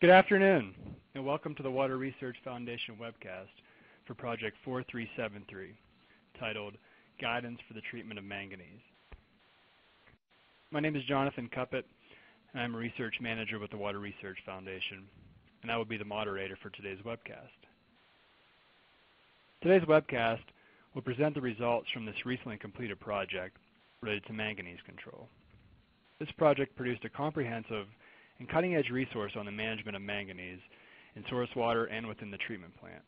Good afternoon, and welcome to the Water Research Foundation webcast for Project 4373, titled Guidance for the Treatment of Manganese. My name is Jonathan Cuppett, and I'm a research manager with the Water Research Foundation, and I will be the moderator for today's webcast. Today's webcast will present the results from this recently completed project related to manganese control. This project produced a comprehensive and cutting-edge resource on the management of manganese in source water and within the treatment plant.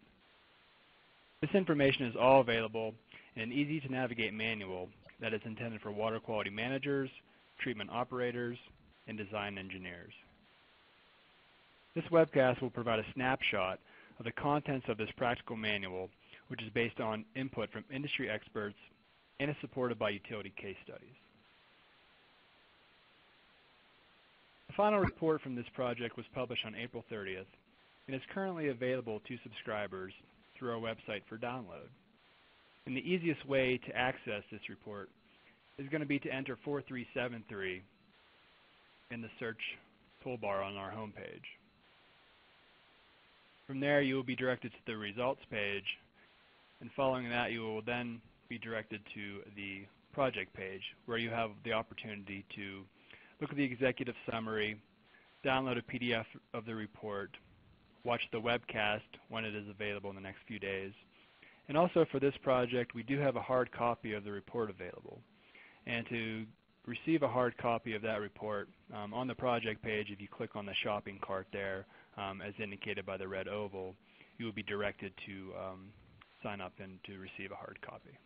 This information is all available in an easy-to-navigate manual that is intended for water quality managers, treatment operators, and design engineers. This webcast will provide a snapshot of the contents of this practical manual, which is based on input from industry experts and is supported by utility case studies. The final report from this project was published on April 30th and is currently available to subscribers through our website for download. And the easiest way to access this report is going to be to enter 4373 in the search toolbar on our homepage. From there, you will be directed to the results page, and following that, you will then be directed to the project page, where you have the opportunity to look at the executive summary, download a PDF of the report, watch the webcast when it is available in the next few days. And also for this project, we do have a hard copy of the report available. And to receive a hard copy of that report, um, on the project page, if you click on the shopping cart there, um, as indicated by the red oval, you will be directed to um, sign up and to receive a hard copy.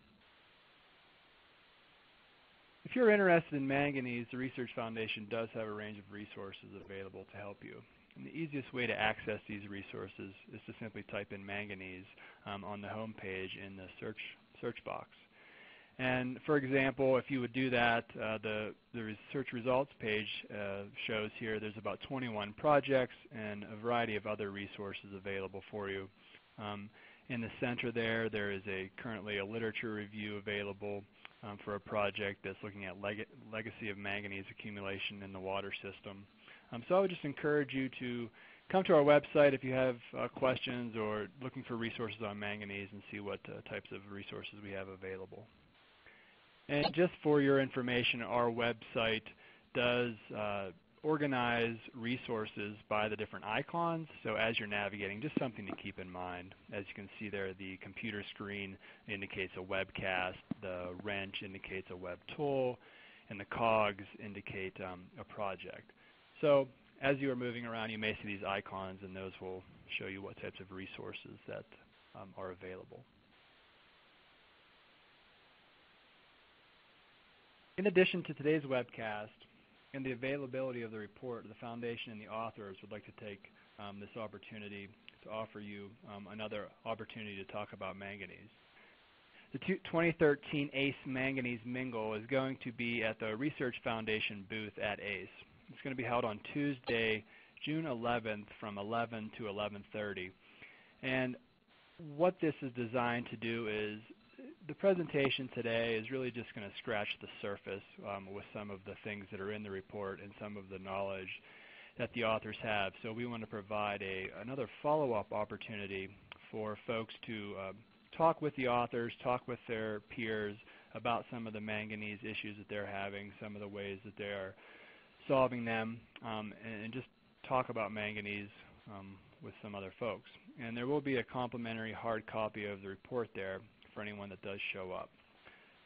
If you're interested in manganese, the Research Foundation does have a range of resources available to help you. And the easiest way to access these resources is to simply type in manganese um, on the home page in the search, search box. And for example, if you would do that, uh, the, the search results page uh, shows here there's about 21 projects and a variety of other resources available for you. Um, in the center there, there is a currently a literature review available um, for a project that's looking at leg legacy of manganese accumulation in the water system. Um, so I would just encourage you to come to our website if you have uh, questions or looking for resources on manganese and see what uh, types of resources we have available. And just for your information, our website does uh, organize resources by the different icons. So as you're navigating, just something to keep in mind. As you can see there, the computer screen indicates a webcast, the wrench indicates a web tool, and the cogs indicate um, a project. So as you are moving around, you may see these icons, and those will show you what types of resources that um, are available. In addition to today's webcast, and the availability of the report, the Foundation and the authors would like to take um, this opportunity to offer you um, another opportunity to talk about manganese. The 2013 ACE Manganese Mingle is going to be at the Research Foundation booth at ACE. It's going to be held on Tuesday, June 11th from 11 to 11.30. And what this is designed to do is the presentation today is really just going to scratch the surface um, with some of the things that are in the report and some of the knowledge that the authors have. So we want to provide a, another follow-up opportunity for folks to uh, talk with the authors, talk with their peers about some of the manganese issues that they're having, some of the ways that they are solving them, um, and, and, just talk about manganese um, with some other folks. And there will be a complimentary hard copy of the report there for anyone that does show up.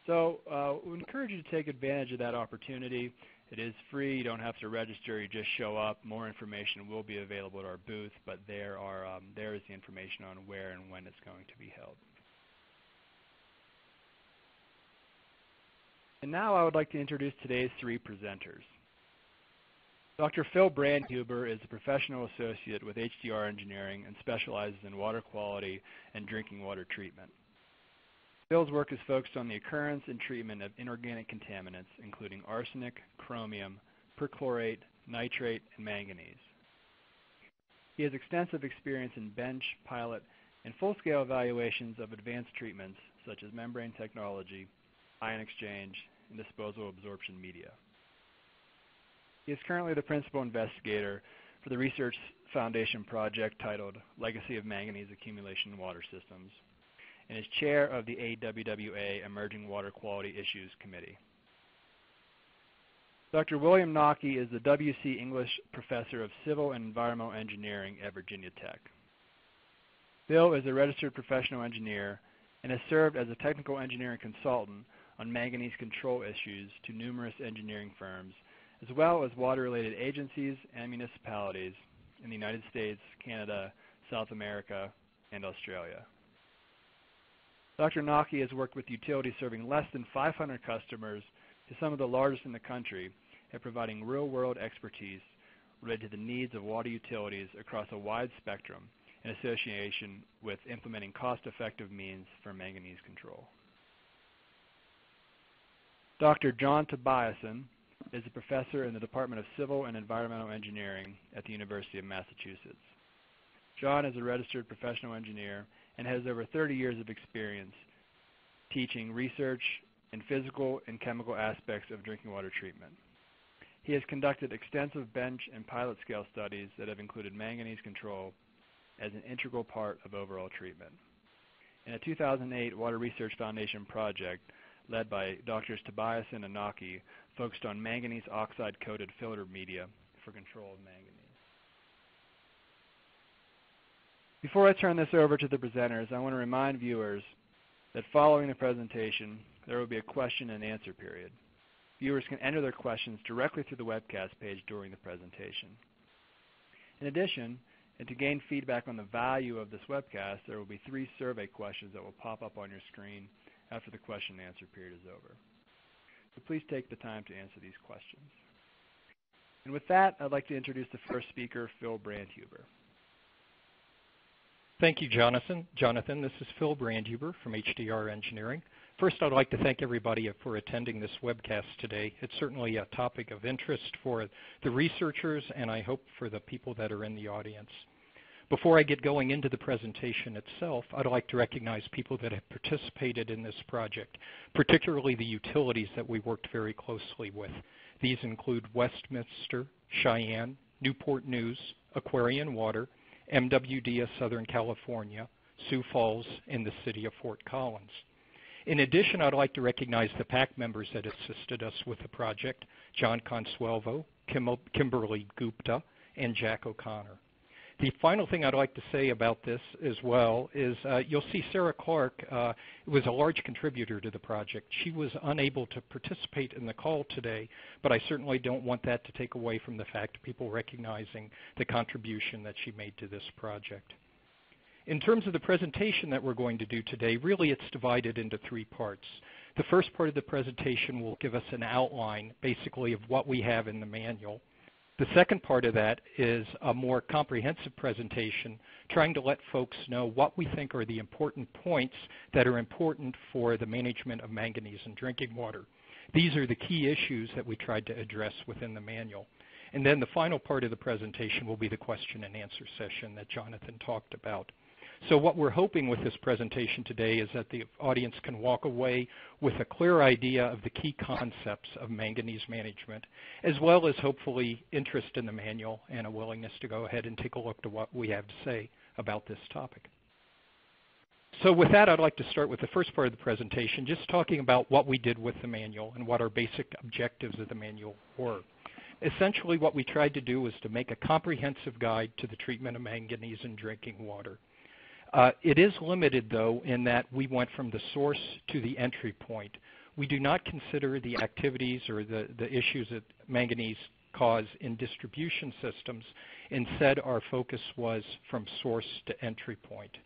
So uh, we encourage you to take advantage of that opportunity. It is free. You don't have to register. You just show up. More information will be available at our booth, but there, are, um, there is the information on where and when it's going to be held. And now I would like to introduce today's three presenters. Dr. Phil Brandhuber is a professional associate with HDR Engineering and specializes in water quality and drinking water treatment. Phil's work is focused on the occurrence and treatment of inorganic contaminants, including arsenic, chromium, perchlorate, nitrate, and manganese. He has extensive experience in bench, pilot, and full-scale evaluations of advanced treatments such as membrane technology, ion exchange, and disposal absorption media. He is currently the principal investigator for the Research Foundation project titled Legacy of Manganese Accumulation in Water Systems and is chair of the AWWA Emerging Water Quality Issues Committee. Dr. William Knocke is the W.C. English Professor of Civil and Environmental Engineering at Virginia Tech. Bill is a registered professional engineer and has served as a technical engineering consultant on manganese control issues to numerous engineering firms, as well as water-related agencies and municipalities in the United States, Canada, South America, and Australia. Dr. Knocke has worked with utilities serving less than 500 customers to some of the largest in the country at providing real-world expertise related to the needs of water utilities across a wide spectrum in association with implementing cost-effective means for manganese control. Dr. John Tobiason is a professor in the Department of Civil and Environmental Engineering at the University of Massachusetts. John is a registered professional engineer and has over 30 years of experience teaching research in physical and chemical aspects of drinking water treatment. He has conducted extensive bench and pilot scale studies that have included manganese control as an integral part of overall treatment. In a 2008 Water Research Foundation project led by Drs. Tobiason and Knocke focused on manganese oxide-coated filter media for control of manganese. Before I turn this over to the presenters, I want to remind viewers that following the presentation, there will be a question and answer period. Viewers can enter their questions directly through the webcast page during the presentation. In addition, and to gain feedback on the value of this webcast, there will be three survey questions that will pop up on your screen after the question and answer period is over. So please take the time to answer these questions. And with that, I'd like to introduce the first speaker, Phil Brandhuber. Thank you, Jonathan. Jonathan, this is Phil Brandhuber from HDR Engineering. First, I'd like to thank everybody for attending this webcast today. It's certainly a topic of interest for the researchers and I hope for the people that are in the audience. Before I get going into the presentation itself, I'd like to recognize people that have participated in this project, particularly the utilities that we worked very closely with. These include Westminster, Cheyenne, Newport News, Aquarion Water, MWD of Southern California, Sioux Falls, and the City of Fort Collins. In addition, I'd like to recognize the PAC members that assisted us with the project, John Consuelvo, Kim Kimberly Gupta, and Jack O'Connor. The final thing I'd like to say about this as well is uh, you'll see Sarah Clark uh, was a large contributor to the project. She was unable to participate in the call today, but I certainly don't want that to take away from the fact people recognizing the contribution that she made to this project. In terms of the presentation that we're going to do today, really it's divided into three parts. The first part of the presentation will give us an outline, basically, of what we have in the manual. The second part of that is a more comprehensive presentation trying to let folks know what we think are the important points that are important for the management of manganese in drinking water. These are the key issues that we tried to address within the manual. And then the final part of the presentation will be the question and answer session that Jonathan talked about. So what we're hoping with this presentation today is that the audience can walk away with a clear idea of the key concepts of manganese management, as well as hopefully interest in the manual and a willingness to go ahead and take a look at what we have to say about this topic. So with that, I'd like to start with the first part of the presentation, just talking about what we did with the manual and what our basic objectives of the manual were. Essentially, what we tried to do was to make a comprehensive guide to the treatment of manganese in drinking water. Uh, it is limited, though, in that we went from the source to the entry point. We do not consider the activities or the, the issues that manganese cause in distribution systems. Instead, our focus was from source to entry point.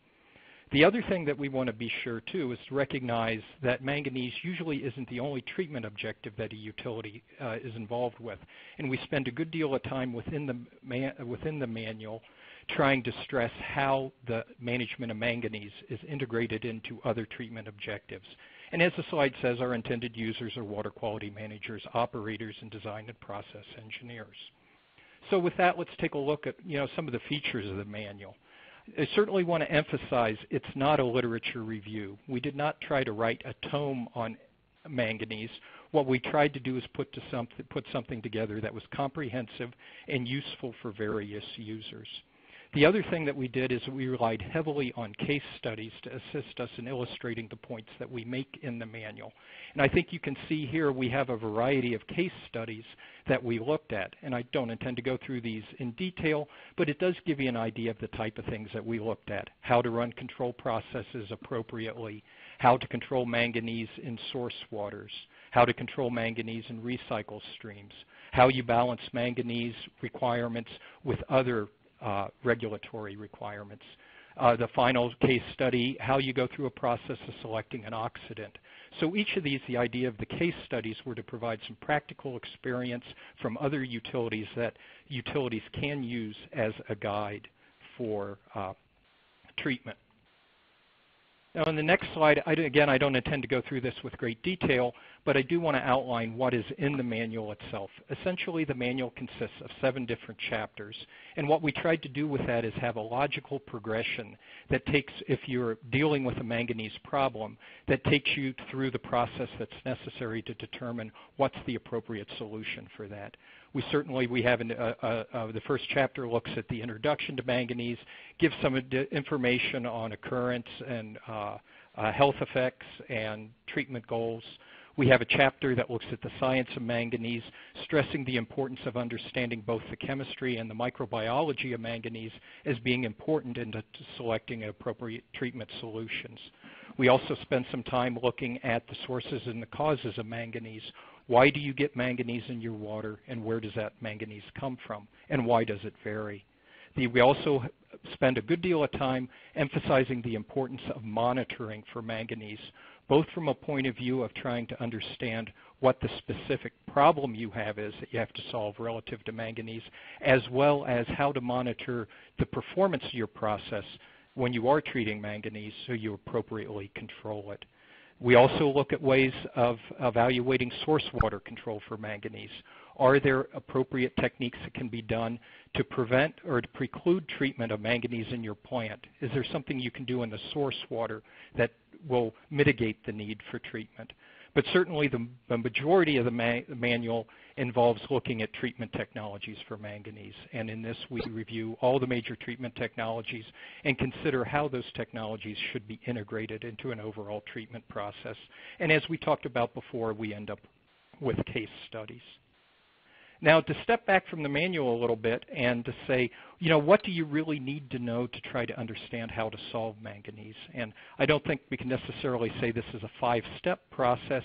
The other thing that we want to be sure, too, is to recognize that manganese usually isn't the only treatment objective that a utility uh, is involved with. And we spend a good deal of time within the, within the manual trying to stress how the management of manganese is integrated into other treatment objectives. And as the slide says, our intended users are water quality managers, operators, and design and process engineers. So with that, let's take a look at you know, some of the features of the manual. I certainly want to emphasize it's not a literature review. We did not try to write a tome on manganese, what we tried to do is put, to some, put something together that was comprehensive and useful for various users. The other thing that we did is we relied heavily on case studies to assist us in illustrating the points that we make in the manual. And I think you can see here we have a variety of case studies that we looked at. And I don't intend to go through these in detail, but it does give you an idea of the type of things that we looked at. How to run control processes appropriately, how to control manganese in source waters, how to control manganese in recycle streams, how you balance manganese requirements with other regulatory requirements. Uh, the final case study, how you go through a process of selecting an oxidant. So each of these, the idea of the case studies were to provide some practical experience from other utilities that utilities can use as a guide for uh, treatment. Now on the next slide, I, again, I don't intend to go through this with great detail, but I do want to outline what is in the manual itself. Essentially, the manual consists of seven different chapters, and what we tried to do with that is have a logical progression that takes, if you're dealing with a manganese problem, that takes you through the process that's necessary to determine what's the appropriate solution for that. We certainly, we have an, uh, uh, uh, the first chapter looks at the introduction to manganese, gives some information on occurrence and uh, uh, health effects and treatment goals. We have a chapter that looks at the science of manganese, stressing the importance of understanding both the chemistry and the microbiology of manganese as being important in selecting appropriate treatment solutions. We also spend some time looking at the sources and the causes of manganese. Why do you get manganese in your water, and where does that manganese come from, and why does it vary? The, we also spend a good deal of time emphasizing the importance of monitoring for manganese, both from a point of view of trying to understand what the specific problem you have is that you have to solve relative to manganese, as well as how to monitor the performance of your process when you are treating manganese so you appropriately control it. We also look at ways of evaluating source water control for manganese. Are there appropriate techniques that can be done to prevent or to preclude treatment of manganese in your plant? Is there something you can do in the source water that will mitigate the need for treatment? But certainly the, the majority of the, ma the, manual involves looking at treatment technologies for manganese. And in this we review all the major treatment technologies and consider how those technologies should be integrated into an overall treatment process. And as we talked about before, we end up with case studies. Now, to step back from the manual a little bit and to say, you know, what do you really need to know to try to understand how to solve manganese? And I don't think we can necessarily say this is a five-step process,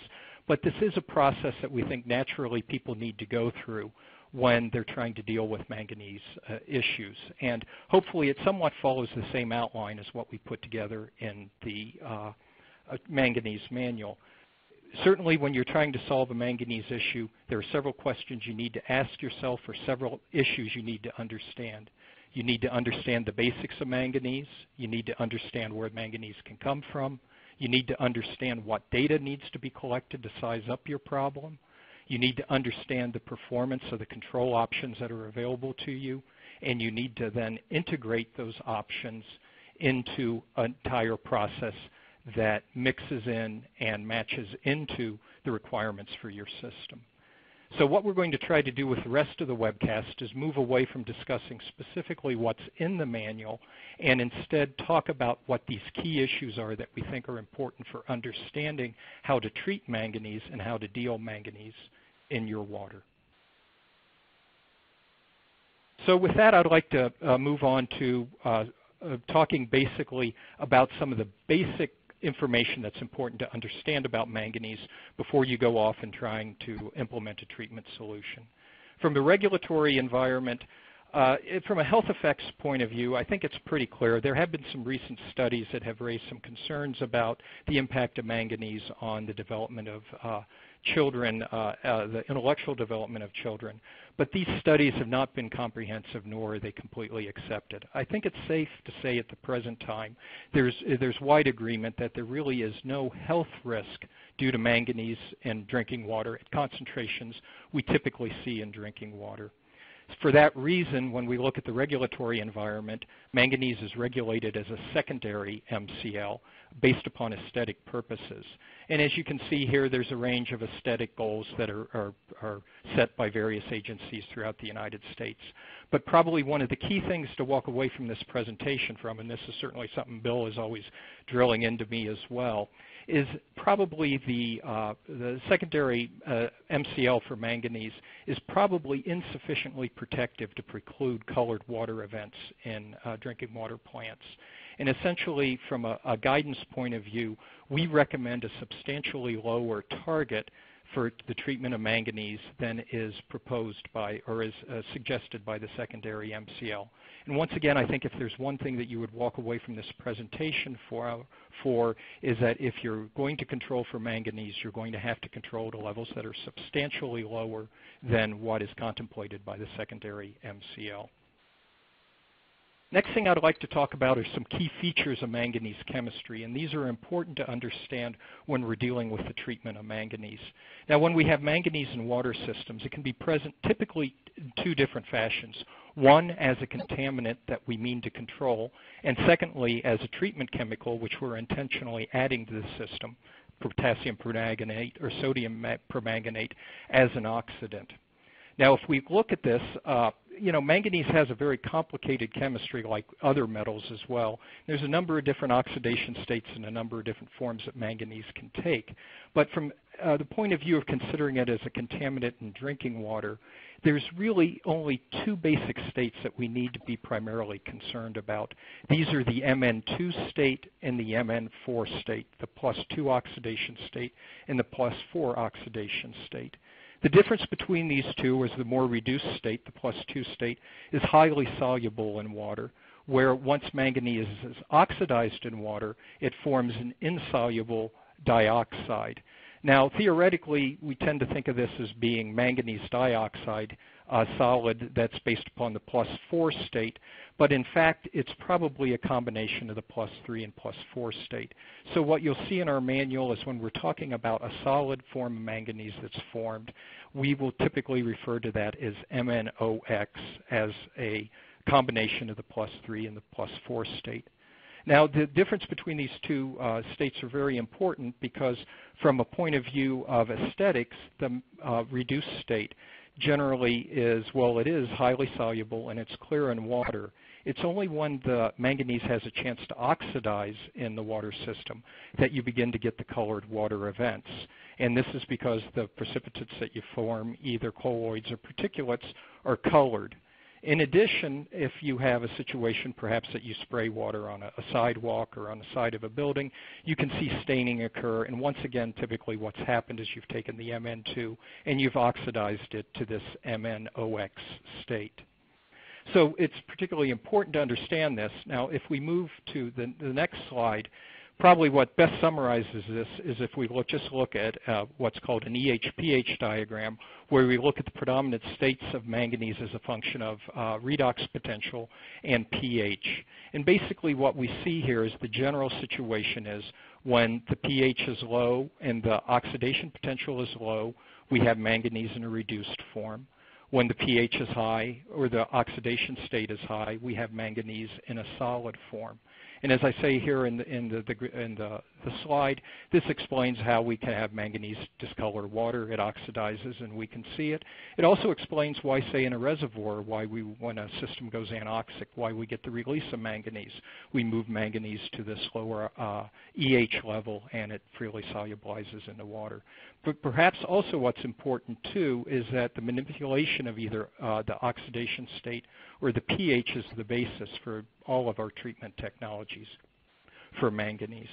but this is a process that we think naturally people need to go through when they're trying to deal with manganese uh, issues. And hopefully it somewhat follows the same outline as what we put together in the uh, uh manganese manual certainly when you're trying to solve a manganese issue, there are several questions you need to ask yourself or several issues you need to understand. You need to understand the basics of manganese. You need to understand where manganese can come from. You need to understand what data needs to be collected to size up your problem. You need to understand the performance of the control options that are available to you. And you need to then integrate those options into an entire process that mixes in and matches into the requirements for your system. So what we're going to try to do with the rest of the webcast is move away from discussing specifically what's in the manual and instead talk about what these key issues are that we think are important for understanding how to treat manganese and how to deal manganese in your water. So with that, I'd like to uh, move on to uh, uh, talking basically about some of the basic information that's important to understand about manganese before you go off and trying to implement a treatment solution. From the regulatory environment, uh, from a health effects point of view, I think it's pretty clear. There have been some recent studies that have raised some concerns about the impact of manganese on the development of uh, children, uh, uh, the intellectual development of children. But these studies have not been comprehensive, nor are they completely accepted. I think it's safe to say at the present time there's, there's wide agreement that there really is no health risk due to manganese in drinking water at concentrations we typically see in drinking water. For that reason, when we look at the regulatory environment, manganese is regulated as a secondary MCL based upon aesthetic purposes. And as you can see here, there's a range of aesthetic goals that are, are, are, set by various agencies throughout the United States. But probably one of the key things to walk away from this presentation from, and this is certainly something Bill is always drilling into me as well, is probably the, uh, the secondary uh, MCL for manganese is probably insufficiently protective to preclude colored water events in uh, drinking water plants. And essentially, from a, a guidance point of view, we recommend a substantially lower target for the treatment of manganese than is proposed by or is uh, suggested by the secondary MCL. And once again, I think if there's one thing that you would walk away from this presentation for, for is that if you're going to control for manganese, you're going to have to control to levels that are substantially lower than what is contemplated by the secondary MCL. Next thing I'd like to talk about are some key features of manganese chemistry, and these are important to understand when we're dealing with the treatment of manganese. Now, when we have manganese in water systems, it can be present typically in two different fashions. One, as a contaminant that we mean to control, and secondly, as a treatment chemical which we're intentionally adding to the system, potassium permanganate or sodium permanganate, as an oxidant. Now, if we look at this, uh, you know, manganese has a very complicated chemistry like other metals as well. There's a number of different oxidation states and a number of different forms that manganese can take. But from uh, the point of view of considering it as a contaminant in drinking water, there's really only two basic states that we need to be primarily concerned about. These are the Mn2 state and the Mn4 state, the plus 2 oxidation state and the plus 4 oxidation state. The difference between these two is the more reduced state, the plus 2 state, is highly soluble in water, where once manganese is oxidized in water, it forms an insoluble dioxide. Now, theoretically, we tend to think of this as being manganese dioxide, uh, solid that's based upon the plus 4 state, but in fact, it's probably a combination of the plus 3 and plus 4 state. So what you'll see in our manual is when we're talking about a solid form of manganese that's formed, we will typically refer to that as MnOX as a combination of the plus 3 and the plus 4 state. Now, the difference between these two uh, states are very important because from a point of view of aesthetics, the uh, reduced state generally is, well, it is highly soluble and it's clear in water. It's only when the manganese has a chance to oxidize in the water system that you begin to get the colored water events. And this is because the precipitates that you form, either colloids or particulates, are colored. In addition, if you have a situation perhaps that you spray water on a, a, sidewalk or on the side of a building, you can see staining occur. And once again, typically what's happened is you've taken the Mn2 and you've oxidized it to this MnOX state. So it's particularly important to understand this. Now, if we move to the, the next slide, probably what best summarizes this is if we look, just look at uh, what's called an EH-pH diagram, where we look at the predominant states of manganese as a function of uh, redox potential and pH. And basically what we see here is the general situation is when the pH is low and the oxidation potential is low, we have manganese in a reduced form. When the pH is high or the oxidation state is high, we have manganese in a solid form. And as I say here in the, in the, the, in the, the slide, this explains how we can have manganese discolor water. It oxidizes and we can see it. It also explains why, say, in a reservoir, why we, when a system goes anoxic, why we get the release of manganese. We move manganese to this lower uh, EH level and it freely solubilizes in the water. But perhaps also what's important too is that the manipulation of either uh, the oxidation state or the pH is the basis for all of our treatment technologies for manganese.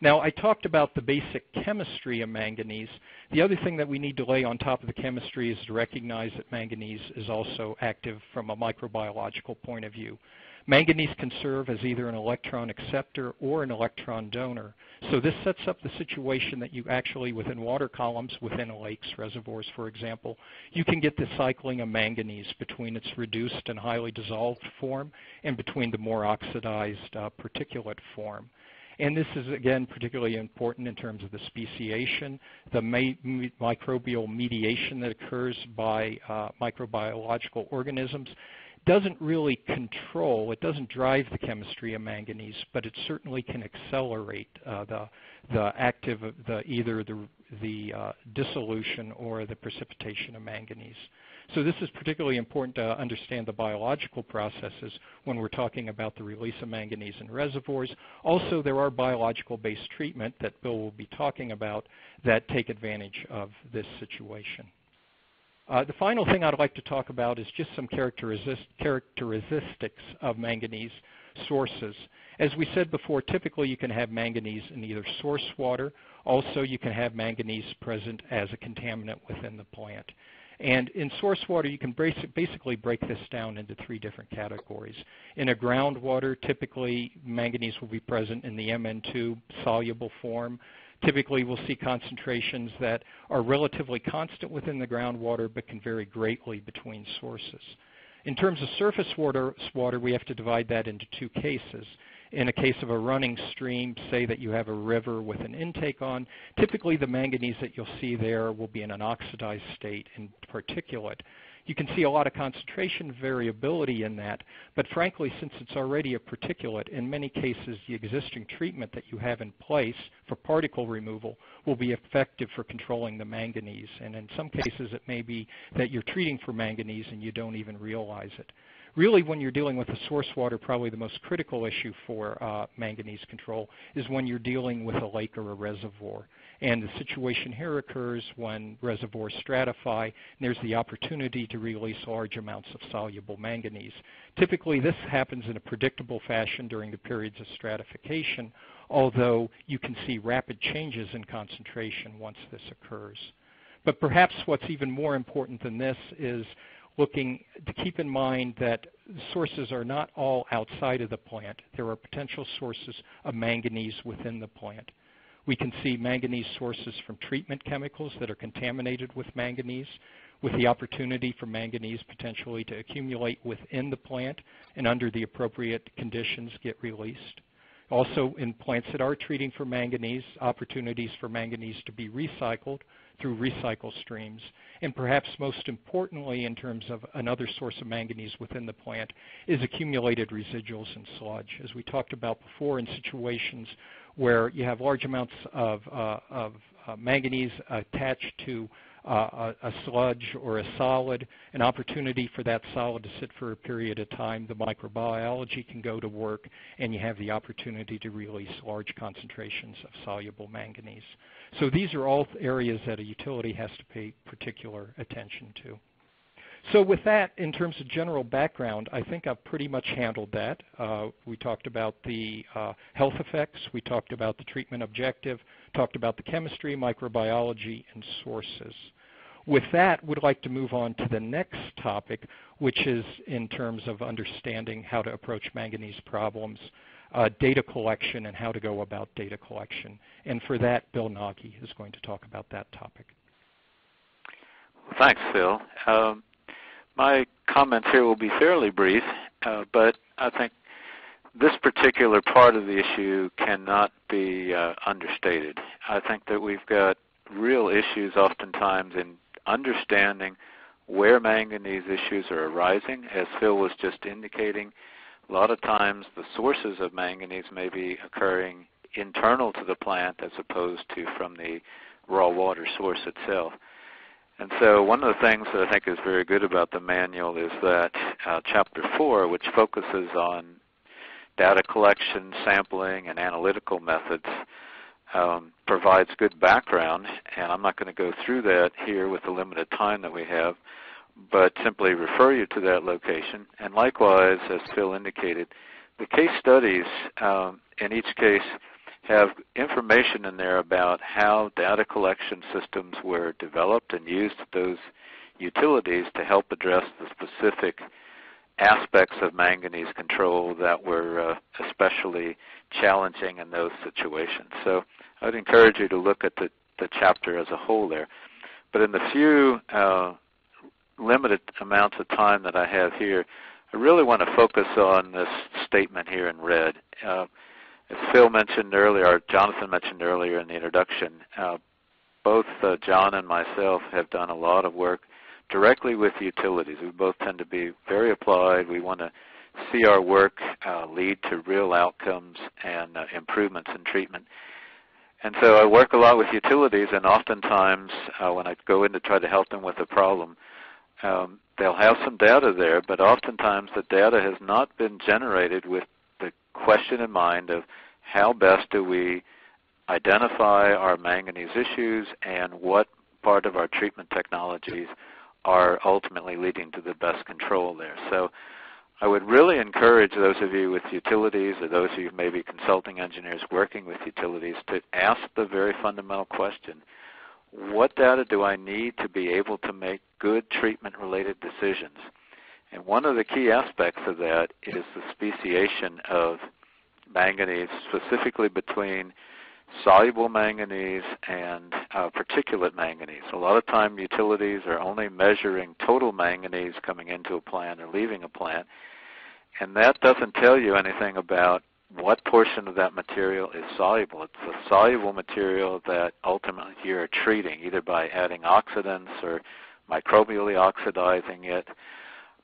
Now, I talked about the basic chemistry of manganese. The other thing that we need to lay on top of the chemistry is to recognize that manganese is also active from a microbiological point of view. Manganese can serve as either an electron acceptor or an electron donor. So this sets up the situation that you actually, within water columns, within lakes, reservoirs, for example, you can get the cycling of manganese between its reduced and highly dissolved form and between the more oxidized uh, particulate form. And this is, again, particularly important in terms of the speciation, the microbial mediation that occurs by uh, microbiological organisms. Doesn't really control, it doesn't drive the chemistry of manganese, but it certainly can accelerate uh, the, the active, the, either the, the uh, dissolution or the precipitation of manganese. So this is particularly important to understand the biological processes when we're talking about the release of manganese in reservoirs. Also, there are biological-based treatment that Bill will be talking about that take advantage of this situation. Uh, the final thing I'd like to talk about is just some characteristics of manganese sources. As we said before, typically you can have manganese in either source water. Also, you can have manganese present as a contaminant within the plant. And in source water, you can basically break this down into three different categories. In a groundwater, typically manganese will be present in the Mn2 soluble form. Typically, we'll see concentrations that are relatively constant within the groundwater but can vary greatly between sources. In terms of surface water, water, we have to divide that into two cases. In a case of a running stream, say that you have a river with an intake on, typically the manganese that you'll see there will be in an oxidized state in particulate. You can see a lot of concentration variability in that, but frankly, since it's already a particulate, in many cases the existing treatment that you have in place for particle removal will be effective for controlling the manganese. And in some cases it may be that you're treating for manganese and you don't even realize it really when you're dealing with the source water, probably the most critical issue for uh, manganese control is when you're dealing with a lake or a reservoir. And the situation here occurs when reservoirs stratify and there's the opportunity to release large amounts of soluble manganese. Typically this happens in a predictable fashion during the periods of stratification, although you can see rapid changes in concentration once this occurs. But perhaps what's even more important than this is looking to keep in mind that sources are not all outside of the plant. There are potential sources of manganese within the plant. We can see manganese sources from treatment chemicals that are contaminated with manganese, with the opportunity for manganese potentially to accumulate within the plant and under the appropriate conditions get released. Also in plants that are treating for manganese, opportunities for manganese to be recycled through recycle streams. And perhaps most importantly in terms of another source of manganese within the plant is accumulated residuals and sludge. As we talked about before in situations where you have large amounts of, uh, of uh, manganese attached to uh, a, a, sludge or a solid, an opportunity for that solid to sit for a period of time, the microbiology can go to work and you have the opportunity to release large concentrations of soluble manganese. So these are all areas that a utility has to pay particular attention to. So with that, in terms of general background, I think I've pretty much handled that. Uh, we talked about the uh, health effects. We talked about the treatment objective, talked about the chemistry, microbiology, and sources. With that, we'd like to move on to the next topic, which is in terms of understanding how to approach manganese problems uh, data collection and how to go about data collection. And for that, Bill Knocke is going to talk about that topic. Thanks, Phil. Um, my comments here will be fairly brief, uh, but I think this particular part of the issue cannot be uh, understated. I think that we've got real issues oftentimes in understanding where manganese issues are arising. As Phil was just indicating, a lot of times the sources of manganese may be occurring internal to the plant as opposed to from the raw water source itself. And so one of the things that I think is very good about the manual is that uh, Chapter 4, which focuses on data collection, sampling, and analytical methods, um, provides good background. And I'm not going to go through that here with the limited time that we have but simply refer you to that location. And likewise, as Phil indicated, the case studies um, in each case have information in there about how data collection systems were developed and used those utilities to help address the specific aspects of manganese control that were uh, especially challenging in those situations. So I'd encourage you to look at the, the chapter as a whole there. But in the few uh, limited amounts of time that I have here, I really want to focus on this statement here in red. Uh, as Phil mentioned earlier, or Jonathan mentioned earlier in the introduction, uh, both uh, John and myself have done a lot of work directly with utilities. We both tend to be very applied. We want to see our work uh, lead to real outcomes and uh, improvements in treatment. And so I work a lot with utilities, and oftentimes uh, when I go in to try to help them with a problem, um, they'll have some data there, but oftentimes the data has not been generated with question in mind of how best do we identify our manganese issues and what part of our treatment technologies are ultimately leading to the best control there. So I would really encourage those of you with utilities or those of you maybe consulting engineers working with utilities to ask the very fundamental question, what data do I need to be able to make good treatment-related decisions? And one of the key aspects of that is the speciation of manganese, specifically between soluble manganese and uh, particulate manganese. A lot of time utilities are only measuring total manganese coming into a plant or leaving a plant, and that doesn't tell you anything about what portion of that material is soluble. It's a soluble material that ultimately you're treating either by adding oxidants or microbially oxidizing it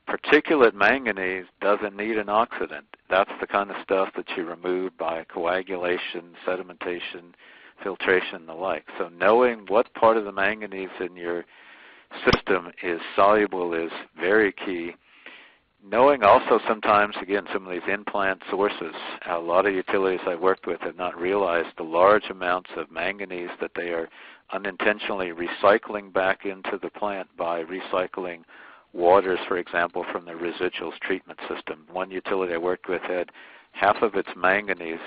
Particulate manganese doesn't need an oxidant. That's the kind of stuff that you remove by coagulation, sedimentation, filtration, and the like. So knowing what part of the manganese in your system is soluble is very key. Knowing also sometimes, again, some of these in-plant sources. A lot of utilities I've worked with have not realized the large amounts of manganese that they are unintentionally recycling back into the plant by recycling waters, for example, from the residuals treatment system. One utility I worked with had half of its manganese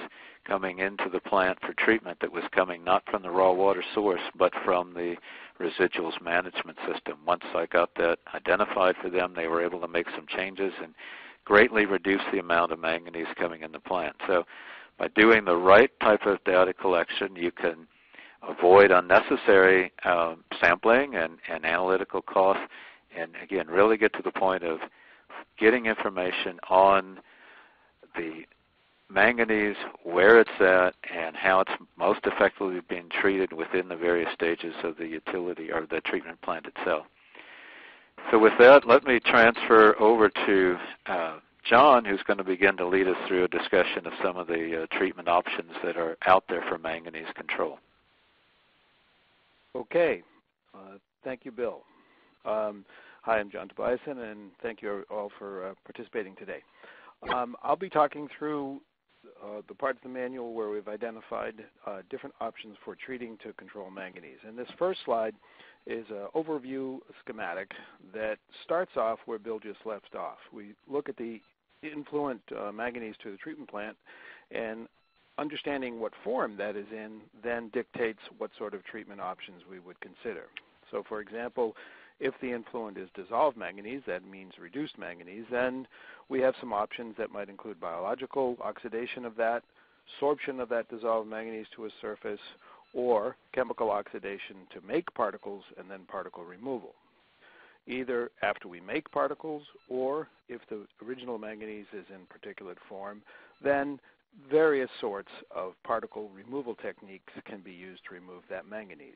coming into the plant for treatment that was coming not from the raw water source, but from the residuals management system. Once I got that identified for them, they were able to make some changes and greatly reduce the amount of manganese coming in the plant. So by doing the right type of data collection, you can avoid unnecessary um, sampling and, and analytical costs and again, really get to the point of getting information on the manganese, where it's at, and how it's most effectively being treated within the various stages of the utility or the treatment plant itself. So with that, let me transfer over to uh, John, who's going to begin to lead us through a discussion of some of the uh, treatment options that are out there for manganese control. Okay. Uh, thank you, Bill. Um, Hi, I'm John Tobiason, and thank you all for uh, participating today. Um, I'll be talking through uh, the parts of the manual where we've identified uh, different options for treating to control manganese. And this first slide is an overview schematic that starts off where Bill just left off. We look at the influent uh, manganese to the treatment plant and understanding what form that is in then dictates what sort of treatment options we would consider. So for example, if the influent is dissolved manganese, that means reduced manganese, then we have some options that might include biological oxidation of that, sorption of that dissolved manganese to a surface, or chemical oxidation to make particles and then particle removal. Either after we make particles or if the original manganese is in particulate form, then various sorts of particle removal techniques can be used to remove that manganese.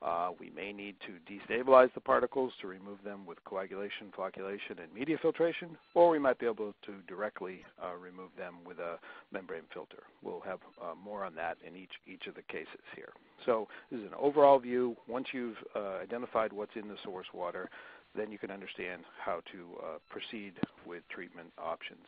Uh, we may need to destabilize the particles to remove them with coagulation, flocculation, and media filtration, or we might be able to directly uh, remove them with a membrane filter. We'll have uh, more on that in each, each of the cases here. So this is an overall view. Once you've uh, identified what's in the source water, then you can understand how to uh, proceed with treatment options.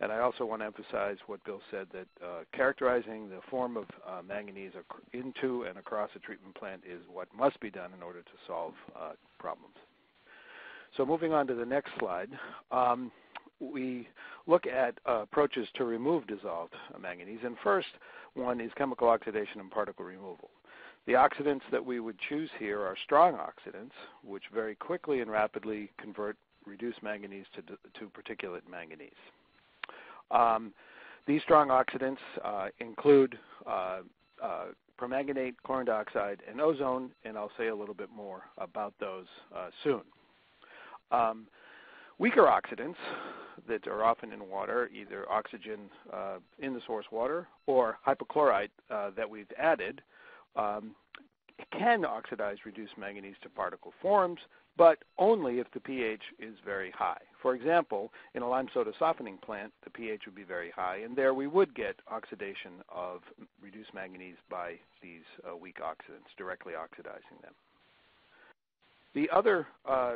And I also want to emphasize what Bill said that uh, characterizing the form of uh, manganese into and across a treatment plant is what must be done in order to solve uh, problems. So moving on to the next slide, um, we look at approaches to remove dissolved manganese. And first one is chemical oxidation and particle removal. The oxidants that we would choose here are strong oxidants, which very quickly and rapidly convert reduced manganese to, to particulate manganese. Um, these strong oxidants uh, include uh, uh, permanganate, chlorine dioxide, and ozone, and I'll say a little bit more about those uh, soon. Um, Weaker oxidants that are often in water, either oxygen uh, in the source water or hypochlorite uh, that we've added, um, can oxidize reduced manganese to particle forms, but only if the pH is very high. For example, in a lime soda softening plant, the pH would be very high, and there we would get oxidation of reduced manganese by these uh, weak oxidants, directly oxidizing them. The other uh,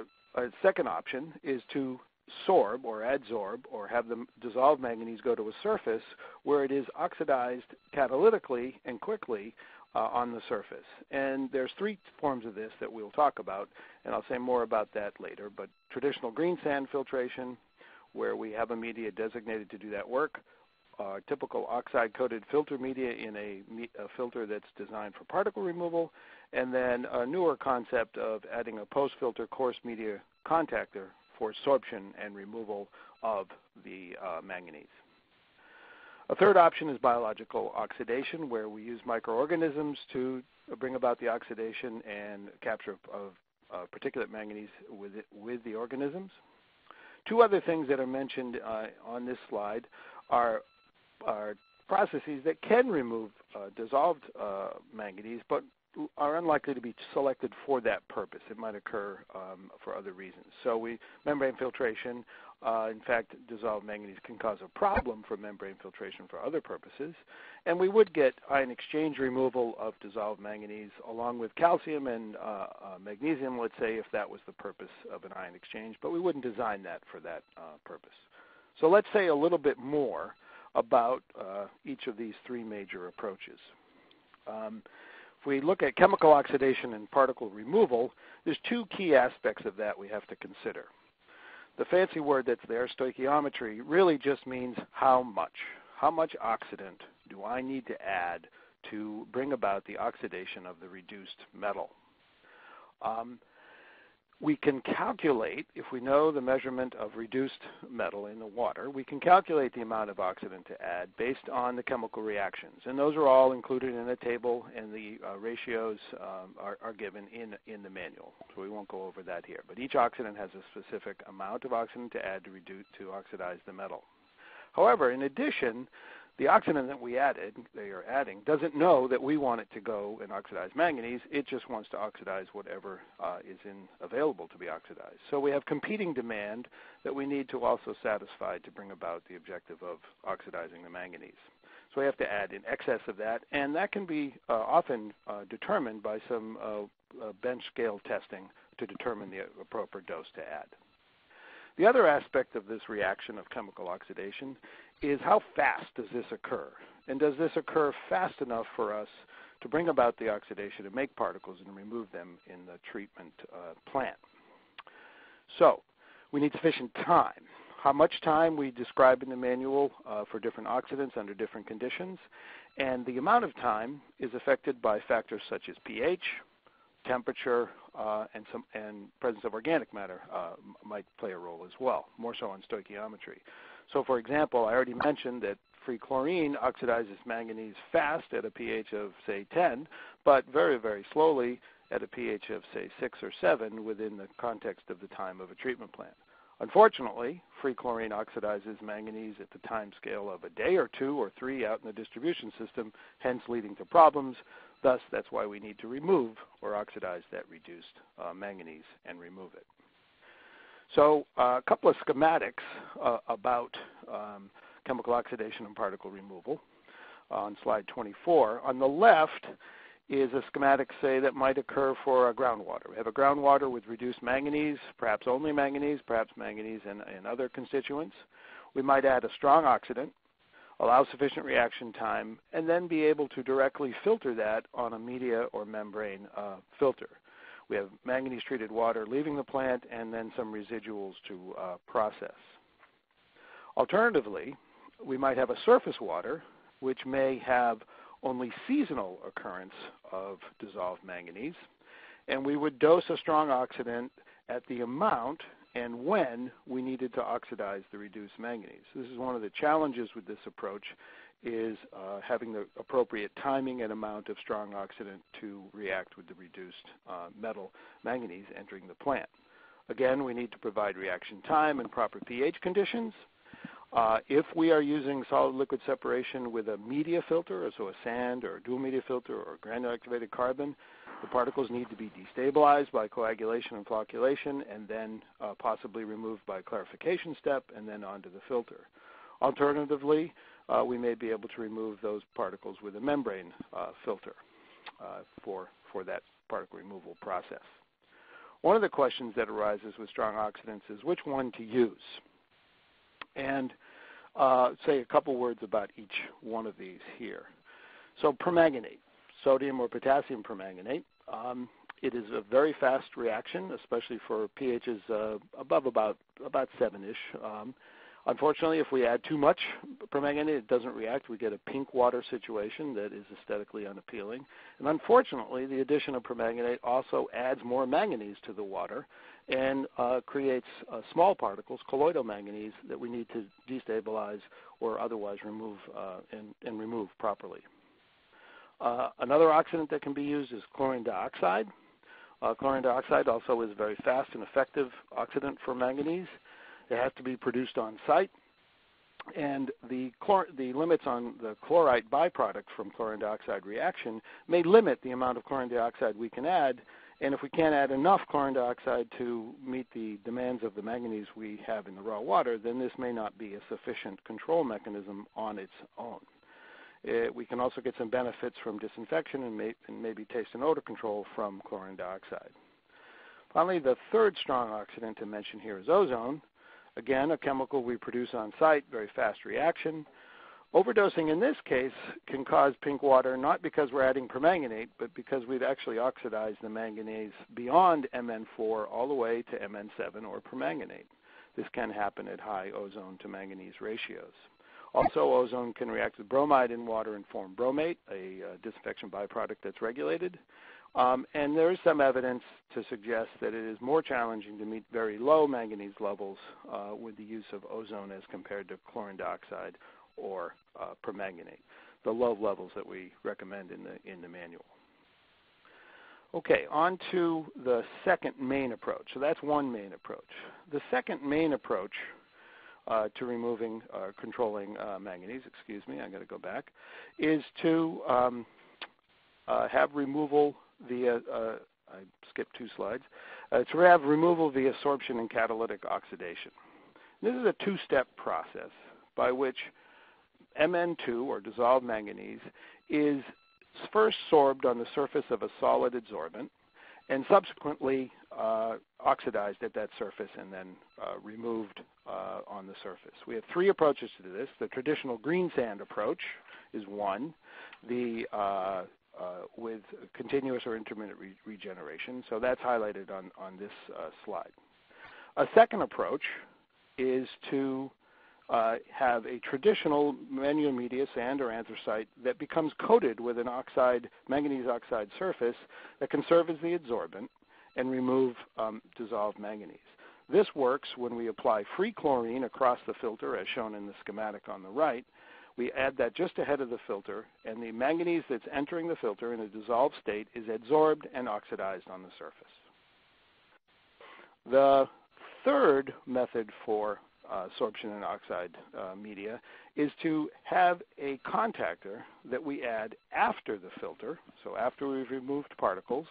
second option is to sorb or adsorb or have the dissolved manganese go to a surface where it is oxidized catalytically and quickly uh, on the surface. And there's three forms of this that we'll talk about, and I'll say more about that later. But traditional green sand filtration, where we have a media designated to do that work, uh, typical oxide-coated filter media in a, a, filter that's designed for particle removal, and then a newer concept of adding a post-filter coarse media contactor for sorption and removal of the uh, manganese. A third option is biological oxidation, where we use microorganisms to bring about the oxidation and capture of uh, particulate manganese with, it, with the organisms. Two other things that are mentioned uh, on this slide are, are, processes that can remove uh, dissolved uh, manganese, but are unlikely to be selected for that purpose. It might occur um, for other reasons. So we membrane filtration, uh, in fact, dissolved manganese can cause a problem for membrane filtration for other purposes. And we would get ion exchange removal of dissolved manganese along with calcium and uh, uh, magnesium, let's say, if that was the purpose of an ion exchange, but we wouldn't design that for that uh, purpose. So let's say a little bit more about uh, each of these three major approaches. Um, if we look at chemical oxidation and particle removal, there's two key aspects of that we have to consider. The fancy word that's there, stoichiometry, really just means how much. How much oxidant do I need to add to bring about the oxidation of the reduced metal? Um, we can calculate, if we know the measurement of reduced metal in the water, we can calculate the amount of oxidant to add based on the chemical reactions. And those are all included in a table, and the uh, ratios um, are, are, given in, in the manual. So we won't go over that here. But each oxidant has a specific amount of oxidant to add to, reduce, to oxidize the metal. However, in addition, the oxidant that we added, they are adding, doesn't know that we want it to go and oxidize manganese. It just wants to oxidize whatever uh, is in, available to be oxidized. So we have competing demand that we need to also satisfy to bring about the objective of oxidizing the manganese. So we have to add in excess of that, and that can be uh, often uh, determined by some uh, uh, bench scale testing to determine the appropriate dose to add. The other aspect of this reaction of chemical oxidation is how fast does this occur? And does this occur fast enough for us to bring about the oxidation and make particles and remove them in the treatment uh, plant? So we need sufficient time. How much time we describe in the manual uh, for different oxidants under different conditions. And the amount of time is affected by factors such as pH, temperature, uh, and, some, and presence of organic matter uh, might play a role as well, more so on stoichiometry. So for example, I already mentioned that free chlorine oxidizes manganese fast at a pH of, say, 10, but very, very slowly at a pH of, say, 6 or 7 within the context of the time of a treatment plant. Unfortunately, free chlorine oxidizes manganese at the time scale of a day or two or three out in the distribution system, hence leading to problems. Thus, that's why we need to remove or oxidize that reduced uh, manganese and remove it. So uh, a couple of schematics uh, about um, chemical oxidation and particle removal on slide 24. On the left is a schematic, say, that might occur for a groundwater. We have a groundwater with reduced manganese, perhaps only manganese, perhaps manganese and, and other constituents. We might add a strong oxidant, allow sufficient reaction time, and then be able to directly filter that on a media or membrane uh, filter. We have manganese treated water leaving the plant and then some residuals to uh, process. Alternatively, we might have a surface water which may have only seasonal occurrence of dissolved manganese, and we would dose a strong oxidant at the amount and when we needed to oxidize the reduced manganese. This is one of the challenges with this approach is uh, having the appropriate timing and amount of strong oxidant to react with the reduced uh, metal manganese entering the plant. Again, we need to provide reaction time and proper pH conditions. Uh, if we are using solid liquid separation with a media filter, so a sand or a dual media filter or granular activated carbon, the particles need to be destabilized by coagulation and flocculation and then uh, possibly removed by clarification step and then onto the filter. Alternatively, uh, we may be able to remove those particles with a membrane uh, filter uh, for, for that particle removal process. One of the questions that arises with strong oxidants is which one to use and uh, say a couple words about each one of these here. So permanganate, sodium or potassium permanganate. Um, it is a very fast reaction, especially for pHs uh, above about about seven-ish. Um, unfortunately, if we add too much permanganate, it doesn't react. We get a pink water situation that is aesthetically unappealing. And unfortunately, the addition of permanganate also adds more manganese to the water, and uh, creates uh, small particles, colloidal manganese, that we need to destabilize or otherwise remove uh, and, and, remove properly. Uh, another oxidant that can be used is chlorine dioxide. Uh, chlorine dioxide also is a very fast and effective oxidant for manganese. It has to be produced on site, and the, the, limits on the chlorite byproduct from chlorine dioxide reaction may limit the amount of chlorine dioxide we can add and if we can't add enough chlorine dioxide to meet the demands of the manganese we have in the raw water, then this may not be a sufficient control mechanism on its own. It, uh, we can also get some benefits from disinfection and, may, and maybe taste and odor control from chlorine dioxide. Finally, the third strong oxidant to mention here is ozone. Again, a chemical we produce on site, very fast reaction. Overdosing in this case can cause pink water not because we're adding permanganate, but because we've actually oxidized the manganese beyond Mn4 all the way to Mn7 or permanganate. This can happen at high ozone to manganese ratios. Also, ozone can react with bromide in water and form bromate, a uh, disinfection byproduct that's regulated. Um, and there is some evidence to suggest that it is more challenging to meet very low manganese levels uh, with the use of ozone as compared to chlorine dioxide or uh, permanganate, the low levels that we recommend in the, in the manual. Okay, on to the second main approach. So that's one main approach. The second main approach uh, to removing, uh, controlling uh, manganese, excuse me, I'm going to go back, is to um, uh, have removal via, uh, I skipped two slides, uh, to have removal via sorption and catalytic oxidation. This is a two-step process by which Mn2, or dissolved manganese, is first sorbed on the surface of a solid adsorbent and subsequently uh, oxidized at that surface and then uh, removed uh, on the surface. We have three approaches to this. The traditional greensand approach is one, the uh, with continuous or intermittent re regeneration. So that's highlighted on, on this uh, slide. A second approach is to uh, have a traditional manual media, sand or anthracite, that becomes coated with an oxide, manganese oxide surface that can serve as the adsorbent and remove um, dissolved manganese. This works when we apply free chlorine across the filter, as shown in the schematic on the right. We add that just ahead of the filter, and the manganese that's entering the filter in a dissolved state is adsorbed and oxidized on the surface. The third method for uh, sorption and oxide uh, media is to have a contactor that we add after the filter, so after we've removed particles,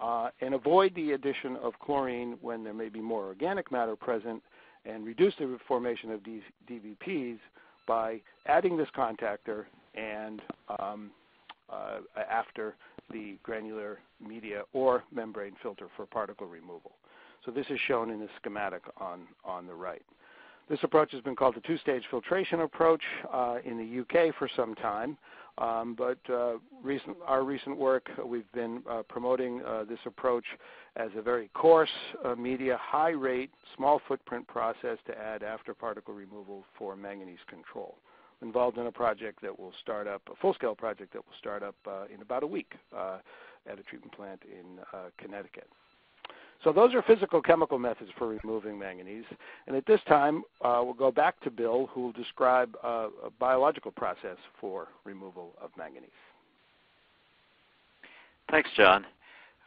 uh, and avoid the addition of chlorine when there may be more organic matter present and reduce the formation of D- DBPs by adding this contactor and um, uh, after the granular media or membrane filter for particle removal. So this is shown in the schematic on, on the right. This approach has been called the two-stage filtration approach uh, in the UK for some time. Um, but uh, recent, our recent work, uh, we've been uh, promoting uh, this approach as a very coarse uh, media, high rate, small footprint process to add after particle removal for manganese control. Involved in a project that will start up, a full-scale project that will start up in about a week at a treatment plant in Connecticut. So those are physical chemical methods for removing manganese. And at this time, uh, we'll go back to Bill, who will describe uh, a biological process for removal of manganese. Thanks, John.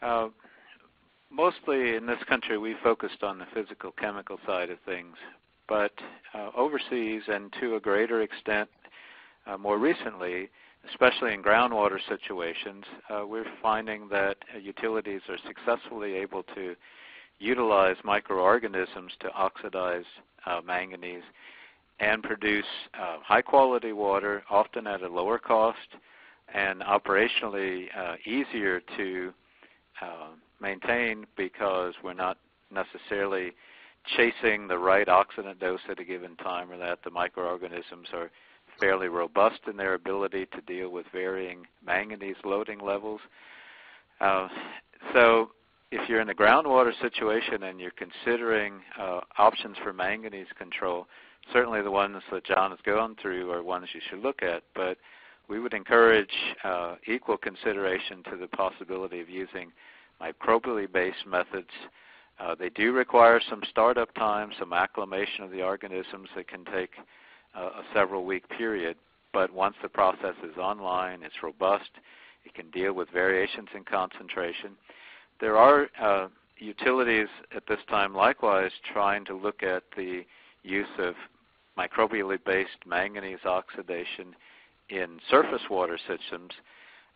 Uh, mostly in this country we focused on the physical chemical side of things, but uh, overseas and to a greater extent uh, more recently, especially in groundwater situations, uh, we're finding that uh, utilities are successfully able to utilize microorganisms to oxidize uh, manganese and produce uh, high quality water, often at a lower cost and operationally uh, easier to uh, maintain because we're not necessarily chasing the right oxidant dose at a given time or that the microorganisms are fairly robust in their ability to deal with varying manganese loading levels. Uh, so if you're in a groundwater situation and you're considering uh, options for manganese control, certainly the ones that John has gone through are ones you should look at. But we would encourage uh, equal consideration to the possibility of using microbially based methods. Uh, they do require some startup time, some acclimation of the organisms that can take uh, a several week period. But once the process is online, it's robust, it can deal with variations in concentration. There are uh, utilities at this time likewise trying to look at the use of microbially based manganese oxidation in surface water systems.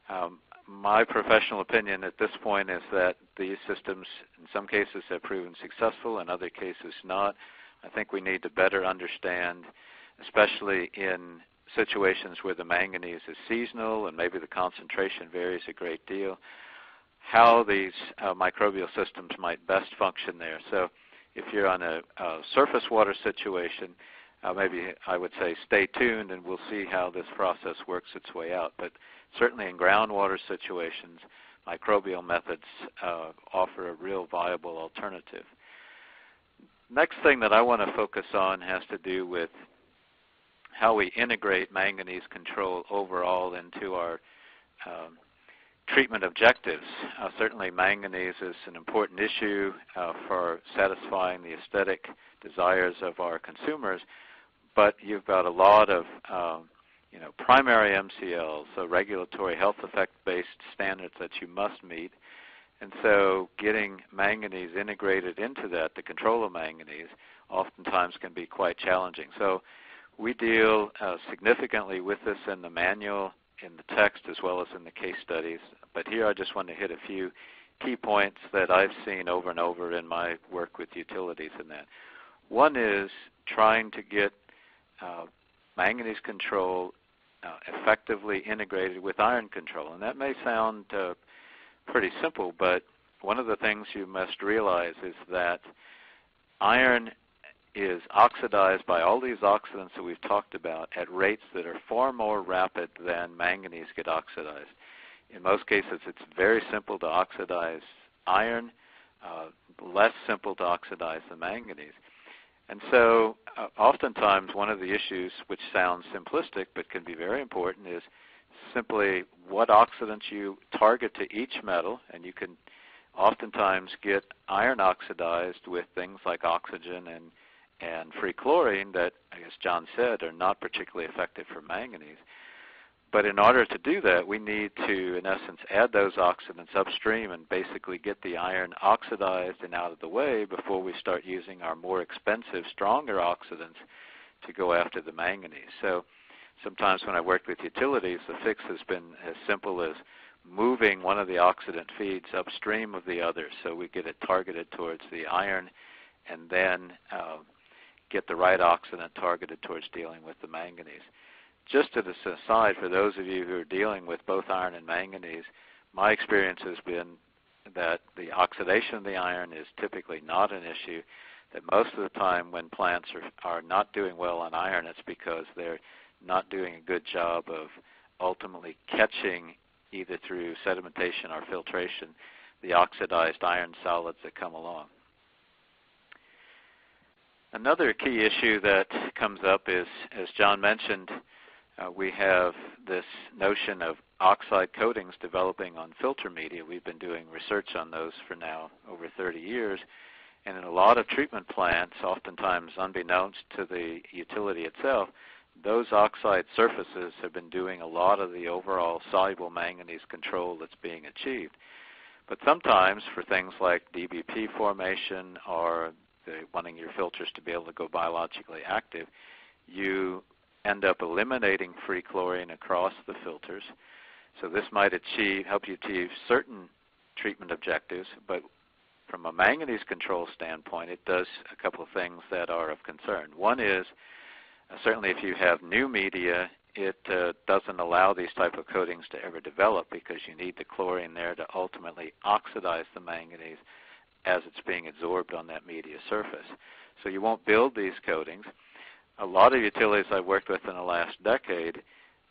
Um, my professional opinion at this point is that these systems, in some cases, have proven successful, in other cases, not. I think we need to better understand, especially in situations where the manganese is seasonal and maybe the concentration varies a great deal, how these uh, microbial systems might best function there. So, if you're on a, a surface water situation, uh, maybe I would say stay tuned and we'll see how this process works its way out. But certainly in groundwater situations, microbial methods uh, offer a real viable alternative. Next thing that I want to focus on has to do with how we integrate manganese control overall into our um, treatment objectives. Uh, certainly manganese is an important issue uh, for satisfying the aesthetic desires of our consumers, but you've got a lot of um, you know, primary MCLs, so regulatory health effect-based standards that you must meet. And so getting manganese integrated into that, the control of manganese, oftentimes can be quite challenging. So we deal uh, significantly with this in the manual, in the text, as well as in the case studies. But here I just want to hit a few key points that I've seen over and over in my work with utilities in that. One is trying to get uh, manganese control uh, effectively integrated with iron control. And that may sound uh, pretty simple, but one of the things you must realize is that iron is oxidized by all these oxidants that we've talked about at rates that are far more rapid than manganese get oxidized. In most cases, it's very simple to oxidize iron, uh, less simple to oxidize the manganese. And so uh, oftentimes one of the issues, which sounds simplistic but can be very important, is simply what oxidants you target to each metal, and you can oftentimes get iron oxidized with things like oxygen and, and free chlorine that, as John said, are not particularly effective for manganese. But in order to do that, we need to, in essence, add those oxidants upstream and basically get the iron oxidized and out of the way before we start using our more expensive, stronger oxidants to go after the manganese. So sometimes when I worked with utilities, the fix has been as simple as moving one of the oxidant feeds upstream of the other so we get it targeted towards the iron and then uh, get the right oxidant targeted towards dealing with the manganese just as an aside, for those of you who are dealing with both iron and manganese, my experience has been that the oxidation of the iron is typically not an issue. That most of the time when plants are, are not doing well on iron, it's because they're not doing a good job of ultimately catching either through sedimentation or filtration the oxidized iron solids that come along. Another key issue that comes up is, as John mentioned, uh, we have this notion of oxide coatings developing on filter media. We've been doing research on those for now over 30 years. And in a lot of treatment plants, oftentimes unbeknownst to the utility itself, those oxide surfaces have been doing a lot of the overall soluble manganese control that's being achieved. But sometimes for things like DBP formation or the, wanting your filters to be able to go biologically active, you end up eliminating free chlorine across the filters. So this might achieve, help you achieve certain treatment objectives, but from a manganese control standpoint, it does a couple of things that are of concern. One is uh, certainly if you have new media, it uh, doesn't allow these type of coatings to ever develop because you need the chlorine there to ultimately oxidize the manganese as it's being absorbed on that media surface. So you won't build these coatings. A lot of utilities I've worked with in the last decade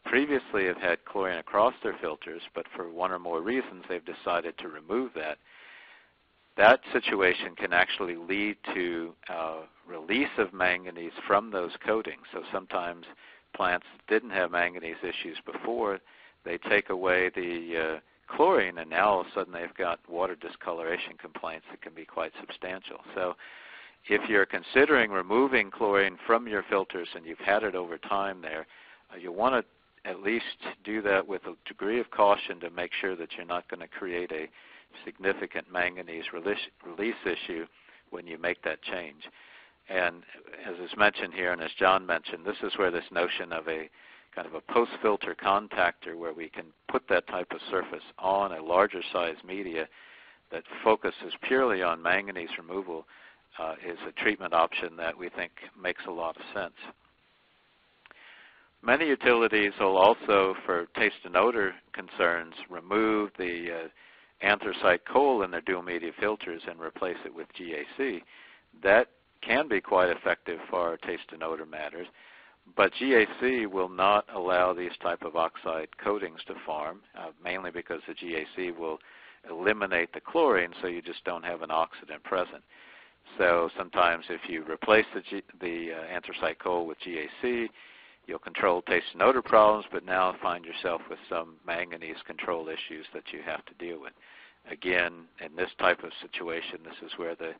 previously have had chlorine across their filters, but for one or more reasons they've decided to remove that. That situation can actually lead to uh, release of manganese from those coatings. So sometimes plants didn't have manganese issues before, they take away the uh, chlorine, and now all of a sudden they've got water discoloration complaints that can be quite substantial. So if you're considering removing chlorine from your filters and you've had it over time there, uh, you want to at least do that with a degree of caution to make sure that you're not going to create a significant manganese release, release issue when you make that change. And as is mentioned here, and as John mentioned, this is where this notion of a kind of a post-filter contactor where we can put that type of surface on a larger size media that focuses purely on manganese removal uh, is a treatment option that we think makes a lot of sense. Many utilities will also, for taste and odor concerns, remove the uh, anthracite coal in their dual media filters and replace it with GAC. That can be quite effective for taste and odor matters, but GAC will not allow these type of oxide coatings to form, uh, mainly because the GAC will eliminate the chlorine, so you just don't have an oxidant present. So sometimes if you replace the, G, the uh, anthracite coal with GAC, you'll control taste and odor problems, but now find yourself with some manganese control issues that you have to deal with. Again, in this type of situation, this is where the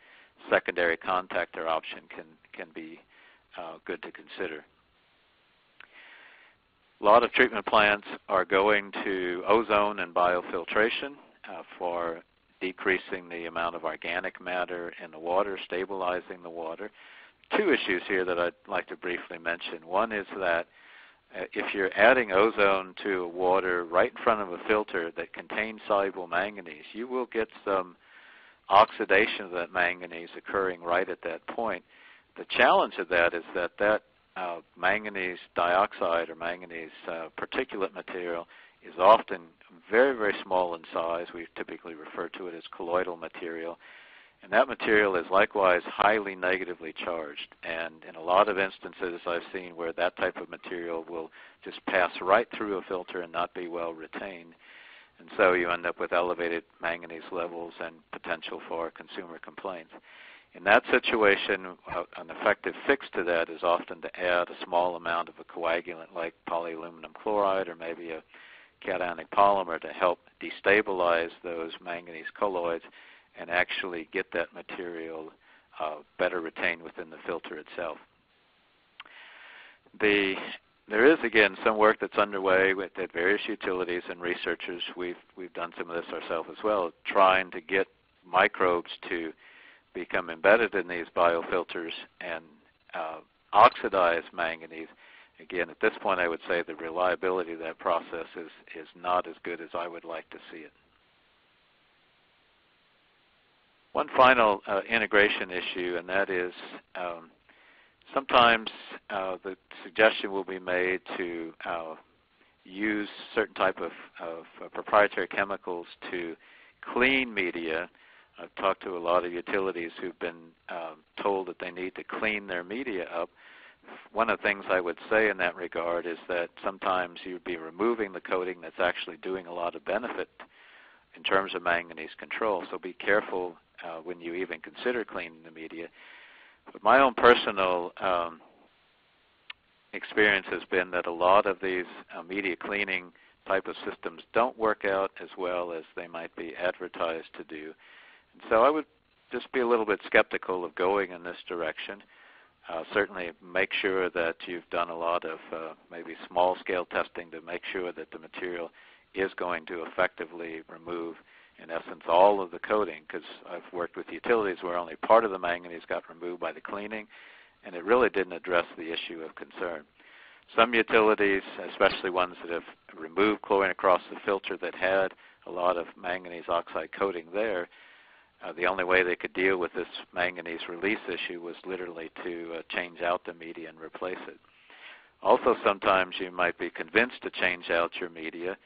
secondary contactor option can, can be uh, good to consider. A lot of treatment plants are going to ozone and biofiltration uh, for decreasing the amount of organic matter in the water, stabilizing the water two issues here that I'd like to briefly mention. One is that uh, if you're adding ozone to water right in front of a filter that contains soluble manganese, you will get some oxidation of that manganese occurring right at that point. The challenge of that is that that uh, manganese dioxide or manganese uh, particulate material is often very, very small in size. We typically refer to it as colloidal material. And that material is likewise highly negatively charged. And in a lot of instances I've seen where that type of material will just pass right through a filter and not be well retained. And so you end up with elevated manganese levels and potential for consumer complaints. In that situation, an effective fix to that is often to add a small amount of a coagulant like polyaluminum chloride or maybe a cationic polymer to help destabilize those manganese colloids and actually get that material uh, better retained within the filter itself. The, there is, again, some work that's underway with, at various utilities and researchers. We've, we've done some of this ourselves as well, trying to get microbes to become embedded in these biofilters and uh, oxidize manganese. Again, at this point, I would say the reliability of that process is, is not as good as I would like to see it. One final uh, integration issue, and that is um, sometimes uh, the suggestion will be made to uh, use certain type of, of uh, proprietary chemicals to clean media. I've talked to a lot of utilities who've been um, told that they need to clean their media up. One of the things I would say in that regard is that sometimes you'd be removing the coating that's actually doing a lot of benefit in terms of manganese control. So be careful uh, when you even consider cleaning the media. But my own personal um, experience has been that a lot of these uh, media cleaning type of systems don't work out as well as they might be advertised to do. So I would just be a little bit skeptical of going in this direction. Uh, certainly make sure that you've done a lot of uh, maybe small scale testing to make sure that the material is going to effectively remove in essence, all of the coating, because I've worked with utilities where only part of the manganese got removed by the cleaning, and it really didn't address the issue of concern. Some utilities, especially ones that have removed chlorine across the filter that had a lot of manganese oxide coating there, uh, the only way they could deal with this manganese release issue was literally to uh, change out the media and replace it. Also, sometimes you might be convinced to change out your media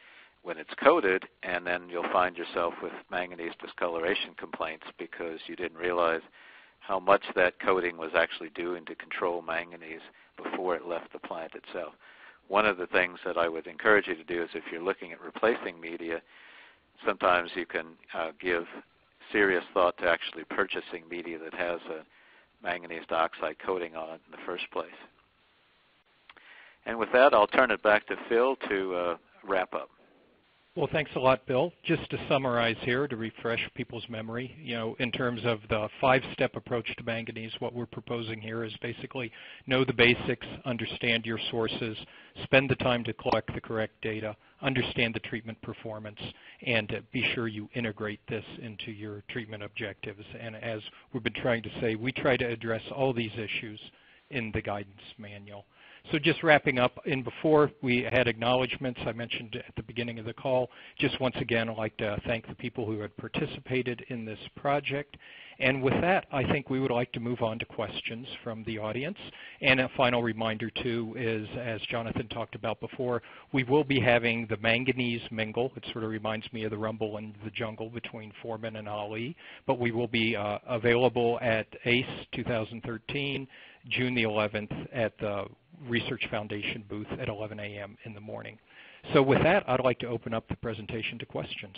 when it's coated, and then you'll find yourself with manganese discoloration complaints because you didn't realize how much that coating was actually doing to control manganese before it left the plant itself. One of the things that I would encourage you to do is if you're looking at replacing media, sometimes you can uh, give serious thought to actually purchasing media that has a manganese dioxide coating on it in the first place. And with that, I'll turn it back to Phil to uh, wrap up. Well, thanks a lot, Bill. Just to summarize here, to refresh people's memory, you know, in terms of the five-step approach to manganese, what we're proposing here is basically know the basics, understand your sources, spend the time to collect the correct data, understand the treatment performance, and uh, be sure you integrate this into your treatment objectives. And as we've been trying to say, we try to address all these issues in the guidance manual. So just wrapping up, and before we had acknowledgments, I mentioned at the beginning of the call, just once again I'd like to thank the people who had participated in this project. And with that, I think we would like to move on to questions from the audience. And a final reminder too is, as Jonathan talked about before, we will be having the manganese mingle. It sort of reminds me of the rumble in the jungle between Foreman and Ali. But we will be uh, available at ACE 2013, June the 11th at the Research Foundation booth at 11 a.m. in the morning. So with that, I'd like to open up the presentation to questions.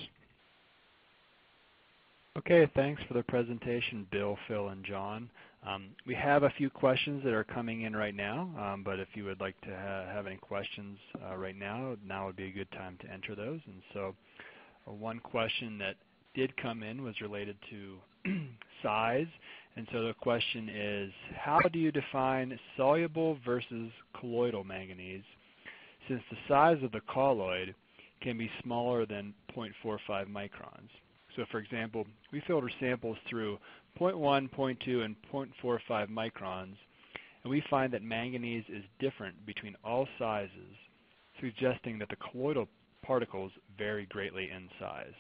Okay, thanks for the presentation, Bill, Phil, and John. Um, we have a few questions that are coming in right now, um, but if you would like to ha have any questions uh, right now, now would be a good time to enter those. And so uh, one question that did come in was related to size and so the question is, how do you define soluble versus colloidal manganese since the size of the colloid can be smaller than 0.45 microns? So for example, we filter samples through 0.1, 0.2, and 0.45 microns, and we find that manganese is different between all sizes, suggesting that the colloidal particles vary greatly in size.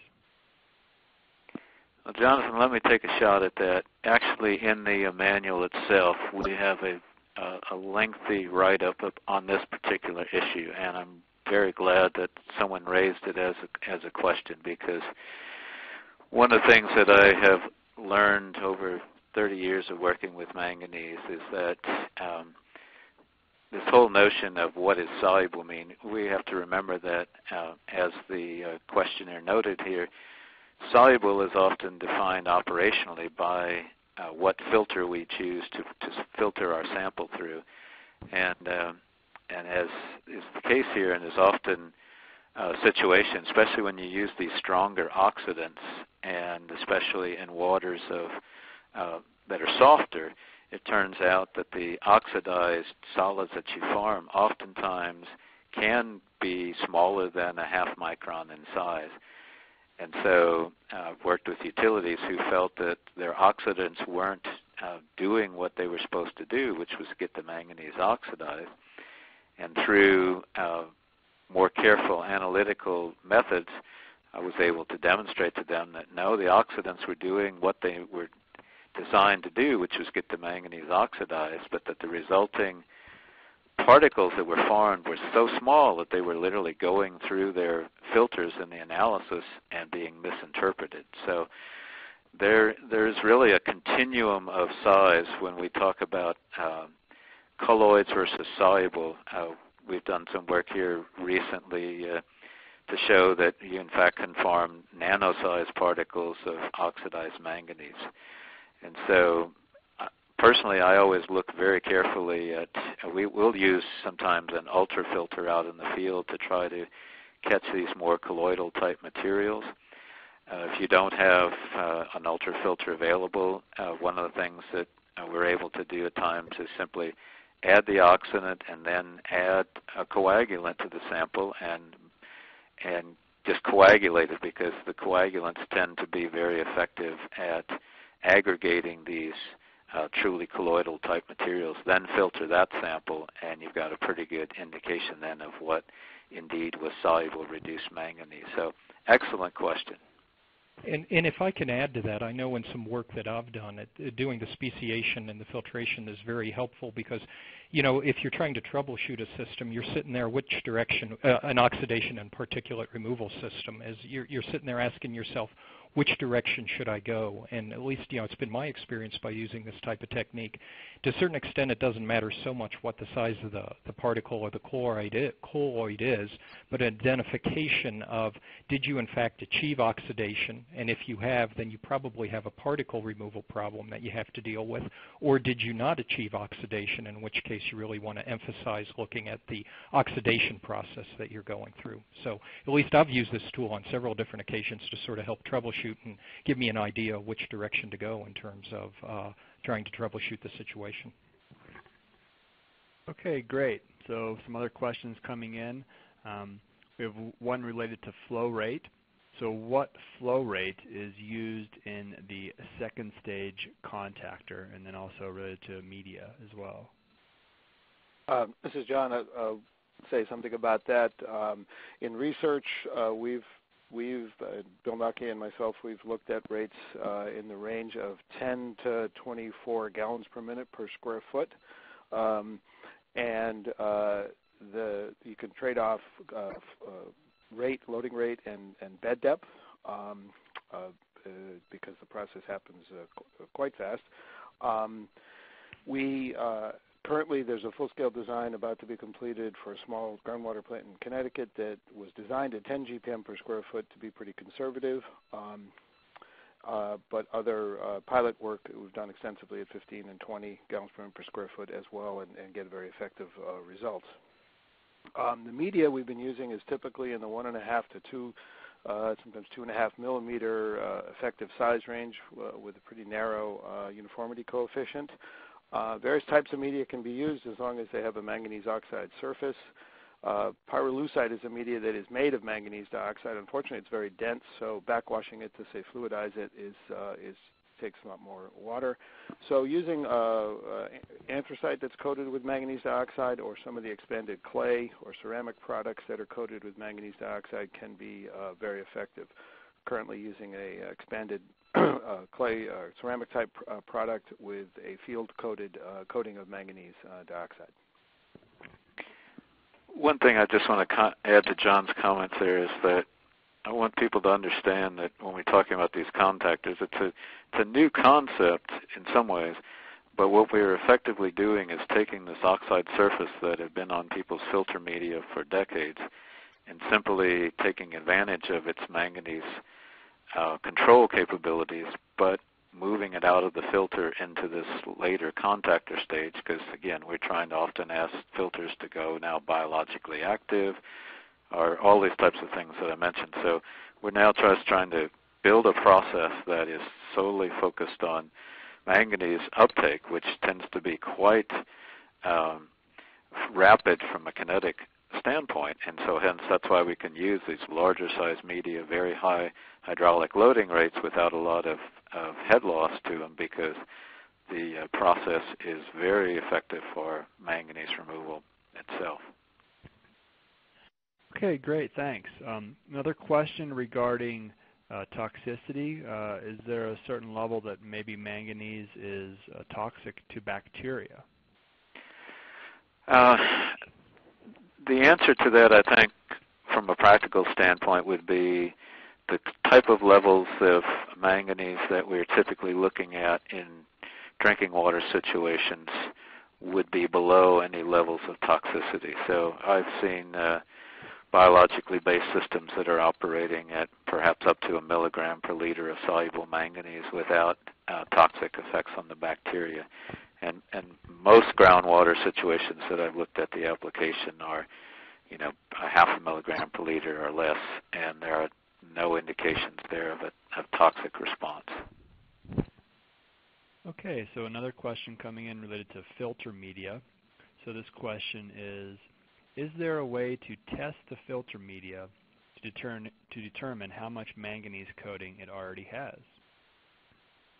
Well, Jonathan, let me take a shot at that. Actually, in the manual itself, we have a, uh, a lengthy write-up on this particular issue, and I'm very glad that someone raised it as a, as a question because one of the things that I have learned over 30 years of working with manganese is that um, this whole notion of what is soluble mean, we have to remember that, uh, as the uh, questioner noted here, Soluble is often defined operationally by uh, what filter we choose to, to filter our sample through. And, uh, and as is the case here and is often a situation, especially when you use these stronger oxidants and especially in waters of, uh, that are softer, it turns out that the oxidized solids that you form oftentimes can be smaller than a half micron in size. And so uh, I've worked with utilities who felt that their oxidants weren't uh, doing what they were supposed to do, which was get the manganese oxidized. And through uh, more careful analytical methods, I was able to demonstrate to them that no, the oxidants were doing what they were designed to do, which was get the manganese oxidized, but that the resulting particles that were formed were so small that they were literally going through their filters in the analysis and being misinterpreted. So there there's really a continuum of size when we talk about uh, colloids versus soluble. Uh, we've done some work here recently uh, to show that you in fact can form nano-sized particles of oxidized manganese. And so personally, I always look very carefully at. We will use sometimes an ultrafilter out in the field to try to catch these more colloidal type materials. Uh, if you don't have uh, an ultrafilter available, uh, one of the things that uh, we're able to do at times is simply add the oxidant and then add a coagulant to the sample and and just coagulate it because the coagulants tend to be very effective at aggregating these uh, truly colloidal type materials, then filter that sample, and you've got a pretty good indication then of what indeed was soluble reduced manganese. So, excellent question. And, and, if I can add to that, I know in some work that I've done, doing the speciation and the filtration is very helpful because, you know, if you're trying to troubleshoot a system, you're sitting there which direction, uh, an oxidation and particulate removal system, is you're, you're sitting there asking yourself, which direction should I go? And at least, you know, it's been my experience by using this type of technique. To a certain extent, it doesn't matter so much what the size of the, the particle or the colloid is, colloid is, but identification of did you in fact achieve oxidation? And if you have, then you probably have a particle removal problem that you have to deal with. Or did you not achieve oxidation, in which case you really want to emphasize looking at the oxidation process that you're going through. So at least I've used this tool on several different occasions to sort of help troubleshoot and give me an idea of which direction to go in terms of uh, trying to troubleshoot the situation. Okay, great. So some other questions coming in. Um, we have one related to flow rate. So what flow rate is used in the second stage contactor and then also related to media as well? Um, this is John. I'll, I'll, say something about that. Um, in research, uh, we've we've uh, Bill Knocke and myself we've looked at rates uh, in the range of 10 to 24 gallons per minute per square foot, um, and uh, the you can trade off uh, uh, rate, loading rate, and, and bed depth um, uh, because the process happens qu- quite fast. Um, we Currently, there's a full-scale design about to be completed for a small groundwater plant in Connecticut that was designed at 10 GPM per square foot to be pretty conservative. Um, uh, but other uh, pilot work we've done extensively at 15 and 20 gallons per minute per square foot as well and, and get very effective uh, results. Um, the media we've been using is typically in the one and a half to two, uh, sometimes two and a half millimeter uh, effective size range uh, with a pretty narrow uniformity coefficient. Uh, various types of media can be used as long as they have a manganese oxide surface. Uh, pyrolusite is a media that is made of manganese dioxide. Unfortunately, it's very dense, so backwashing it to say fluidize it is uh, is takes a lot more water. So using uh, uh, anthracite that's coated with manganese dioxide or some of the expanded clay or ceramic products that are coated with manganese dioxide can be uh, very effective. Currently using a expanded clay uh, ceramic type uh, product with a field coated uh, coating of manganese uh, dioxide. One thing I just want to add to John's comments there is that I want people to understand that when we're talking about these contactors, it's a, it's a new concept in some ways, but what we're effectively doing is taking this oxide surface that had been on people's filter media for decades and simply taking advantage of its manganese uh, control capabilities, but moving it out of the filter into this later contactor stage because again we're trying to often ask filters to go now biologically active or all these types of things that I mentioned. So we're now just trying to build a process that is solely focused on manganese uptake, which tends to be quite um, rapid from a kinetic and so hence that's why we can use these larger size media, very high hydraulic loading rates without a lot of, of head loss to them because the uh, process is very effective for manganese removal itself. Okay, great, thanks. Um, another question regarding uh, toxicity. Uh, is there a certain level that maybe manganese is uh, toxic to bacteria? The answer to that, I think, from a practical standpoint, would be the type of levels of manganese that we're typically looking at in drinking water situations would be below any levels of toxicity. So I've seen uh, biologically based systems that are operating at perhaps up to a milligram per liter of soluble manganese without uh, toxic effects on the bacteria. And, and most groundwater situations that I've looked at the application are, you know, a half a milligram per liter or less, and there are no indications there of a of toxic response. Okay, so another question coming in related to filter media. So this question is, is there a way to test the filter media to to, determine, to determine how much manganese coating it already has?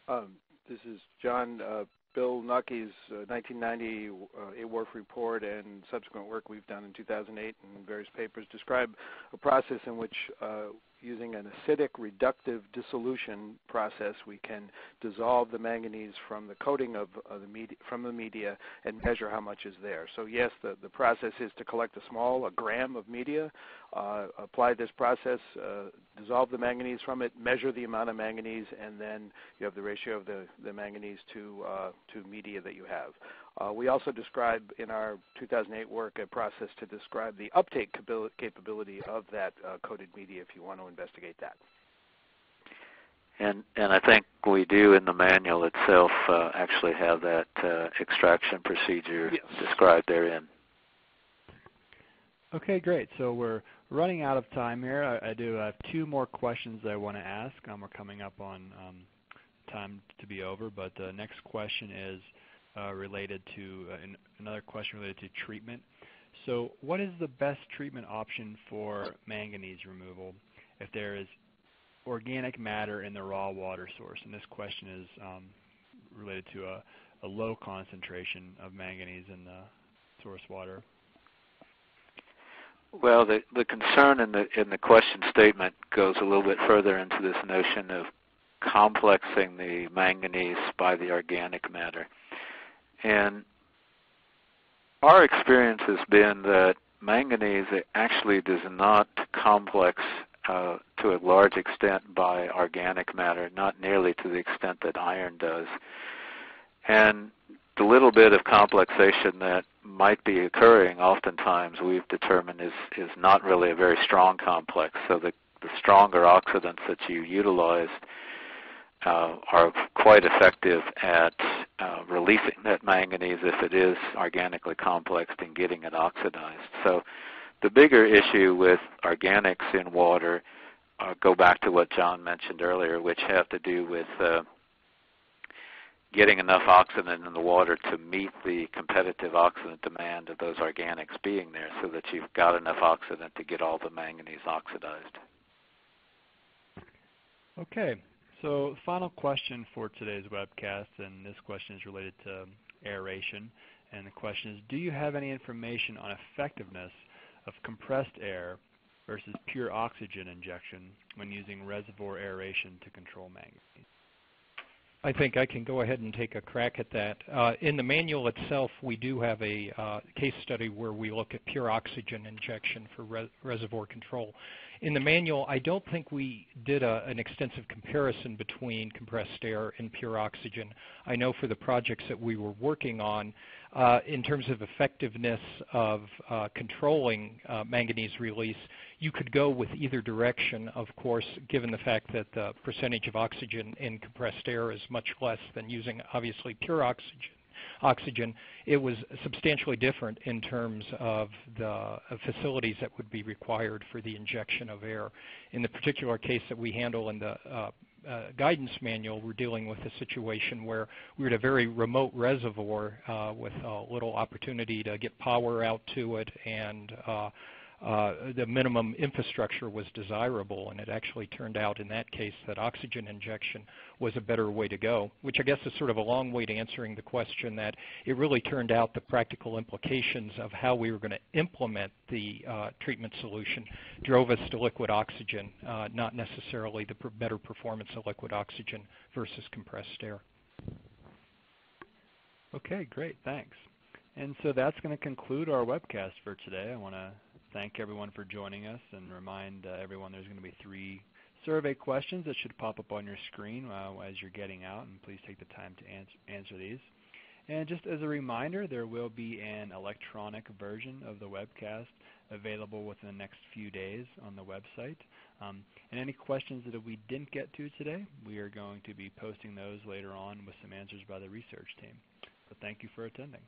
Um, this is John. Uh, Bill Knocke's uh, 1990 uh, AWRF report and subsequent work we've done in 2008 and various papers describe a process in which uh, using an acidic reductive dissolution process, we can dissolve the manganese from the coating of, the media, from the media and measure how much is there. So yes, the, the process is to collect a small, a gram of media, uh, apply this process, uh, dissolve the manganese from it, measure the amount of manganese, and then you have the ratio of the, the manganese to, uh, to media that you have. Uh, we also describe in our 2008 work a process to describe the uptake capability of that uh, coated media if you want to investigate that. And, and I think we do in the manual itself uh, actually have that uh, extraction procedure yes. described therein. Okay, great. So we're running out of time here. I, I do have two more questions that I want to ask. Um, we're coming up on um, time to be over, but the next question is, related to uh, another question related to treatment. So what is the best treatment option for manganese removal if there is organic matter in the raw water source? And this question is um, related to a, low concentration of manganese in the source water. Well, the, the concern in the, in the question statement goes a little bit further into this notion of complexing the manganese by the organic matter. And our experience has been that manganese actually does not complex uh, to a large extent by organic matter, not nearly to the extent that iron does. And the little bit of complexation that might be occurring oftentimes we've determined is, is not really a very strong complex. So the, the stronger oxidants that you utilized uh, are quite effective at uh, releasing that manganese if it is organically complexed and getting it oxidized. So the bigger issue with organics in water uh, go back to what John mentioned earlier, which have to do with uh, getting enough oxidant in the water to meet the competitive oxidant demand of those organics being there so that you've got enough oxidant to get all the manganese oxidized. Okay, so final question for today's webcast, and this question is related to aeration. And the question is, do you have any information on effectiveness of compressed air versus pure oxygen injection when using reservoir aeration to control manganese? I think I can go ahead and take a crack at that. Uh, in the manual itself, we do have a uh, case study where we look at pure oxygen injection for re reservoir control. In the manual, I don't think we did a, an extensive comparison between compressed air and pure oxygen. I know for the projects that we were working on, uh, in terms of effectiveness of uh, controlling uh, manganese release, you could go with either direction, of course, given the fact that the percentage of oxygen in compressed air is much less than using, obviously, pure oxygen. Oxygen, it was substantially different in terms of the facilities that would be required for the injection of air. In the particular case that we handle in the uh, uh, guidance manual, we're dealing with a situation where we're at a very remote reservoir uh, with little opportunity to get power out to it and uh, the minimum infrastructure was desirable, and it actually turned out in that case that oxygen injection was a better way to go, which I guess is sort of a long way to answering the question that it really turned out the practical implications of how we were going to implement the uh, treatment solution drove us to liquid oxygen, uh, not necessarily the better performance of liquid oxygen versus compressed air. Okay, great, thanks. And so that's going to conclude our webcast for today. I want to thank everyone for joining us and remind uh, everyone there's going to be three survey questions that should pop up on your screen uh, as you're getting out, and please take the time to answer, answer these. And just as a reminder, there will be an electronic version of the webcast available within the next few days on the website. Um, and any questions that we didn't get to today, we are going to be posting those later on with some answers by the research team. So thank you for attending.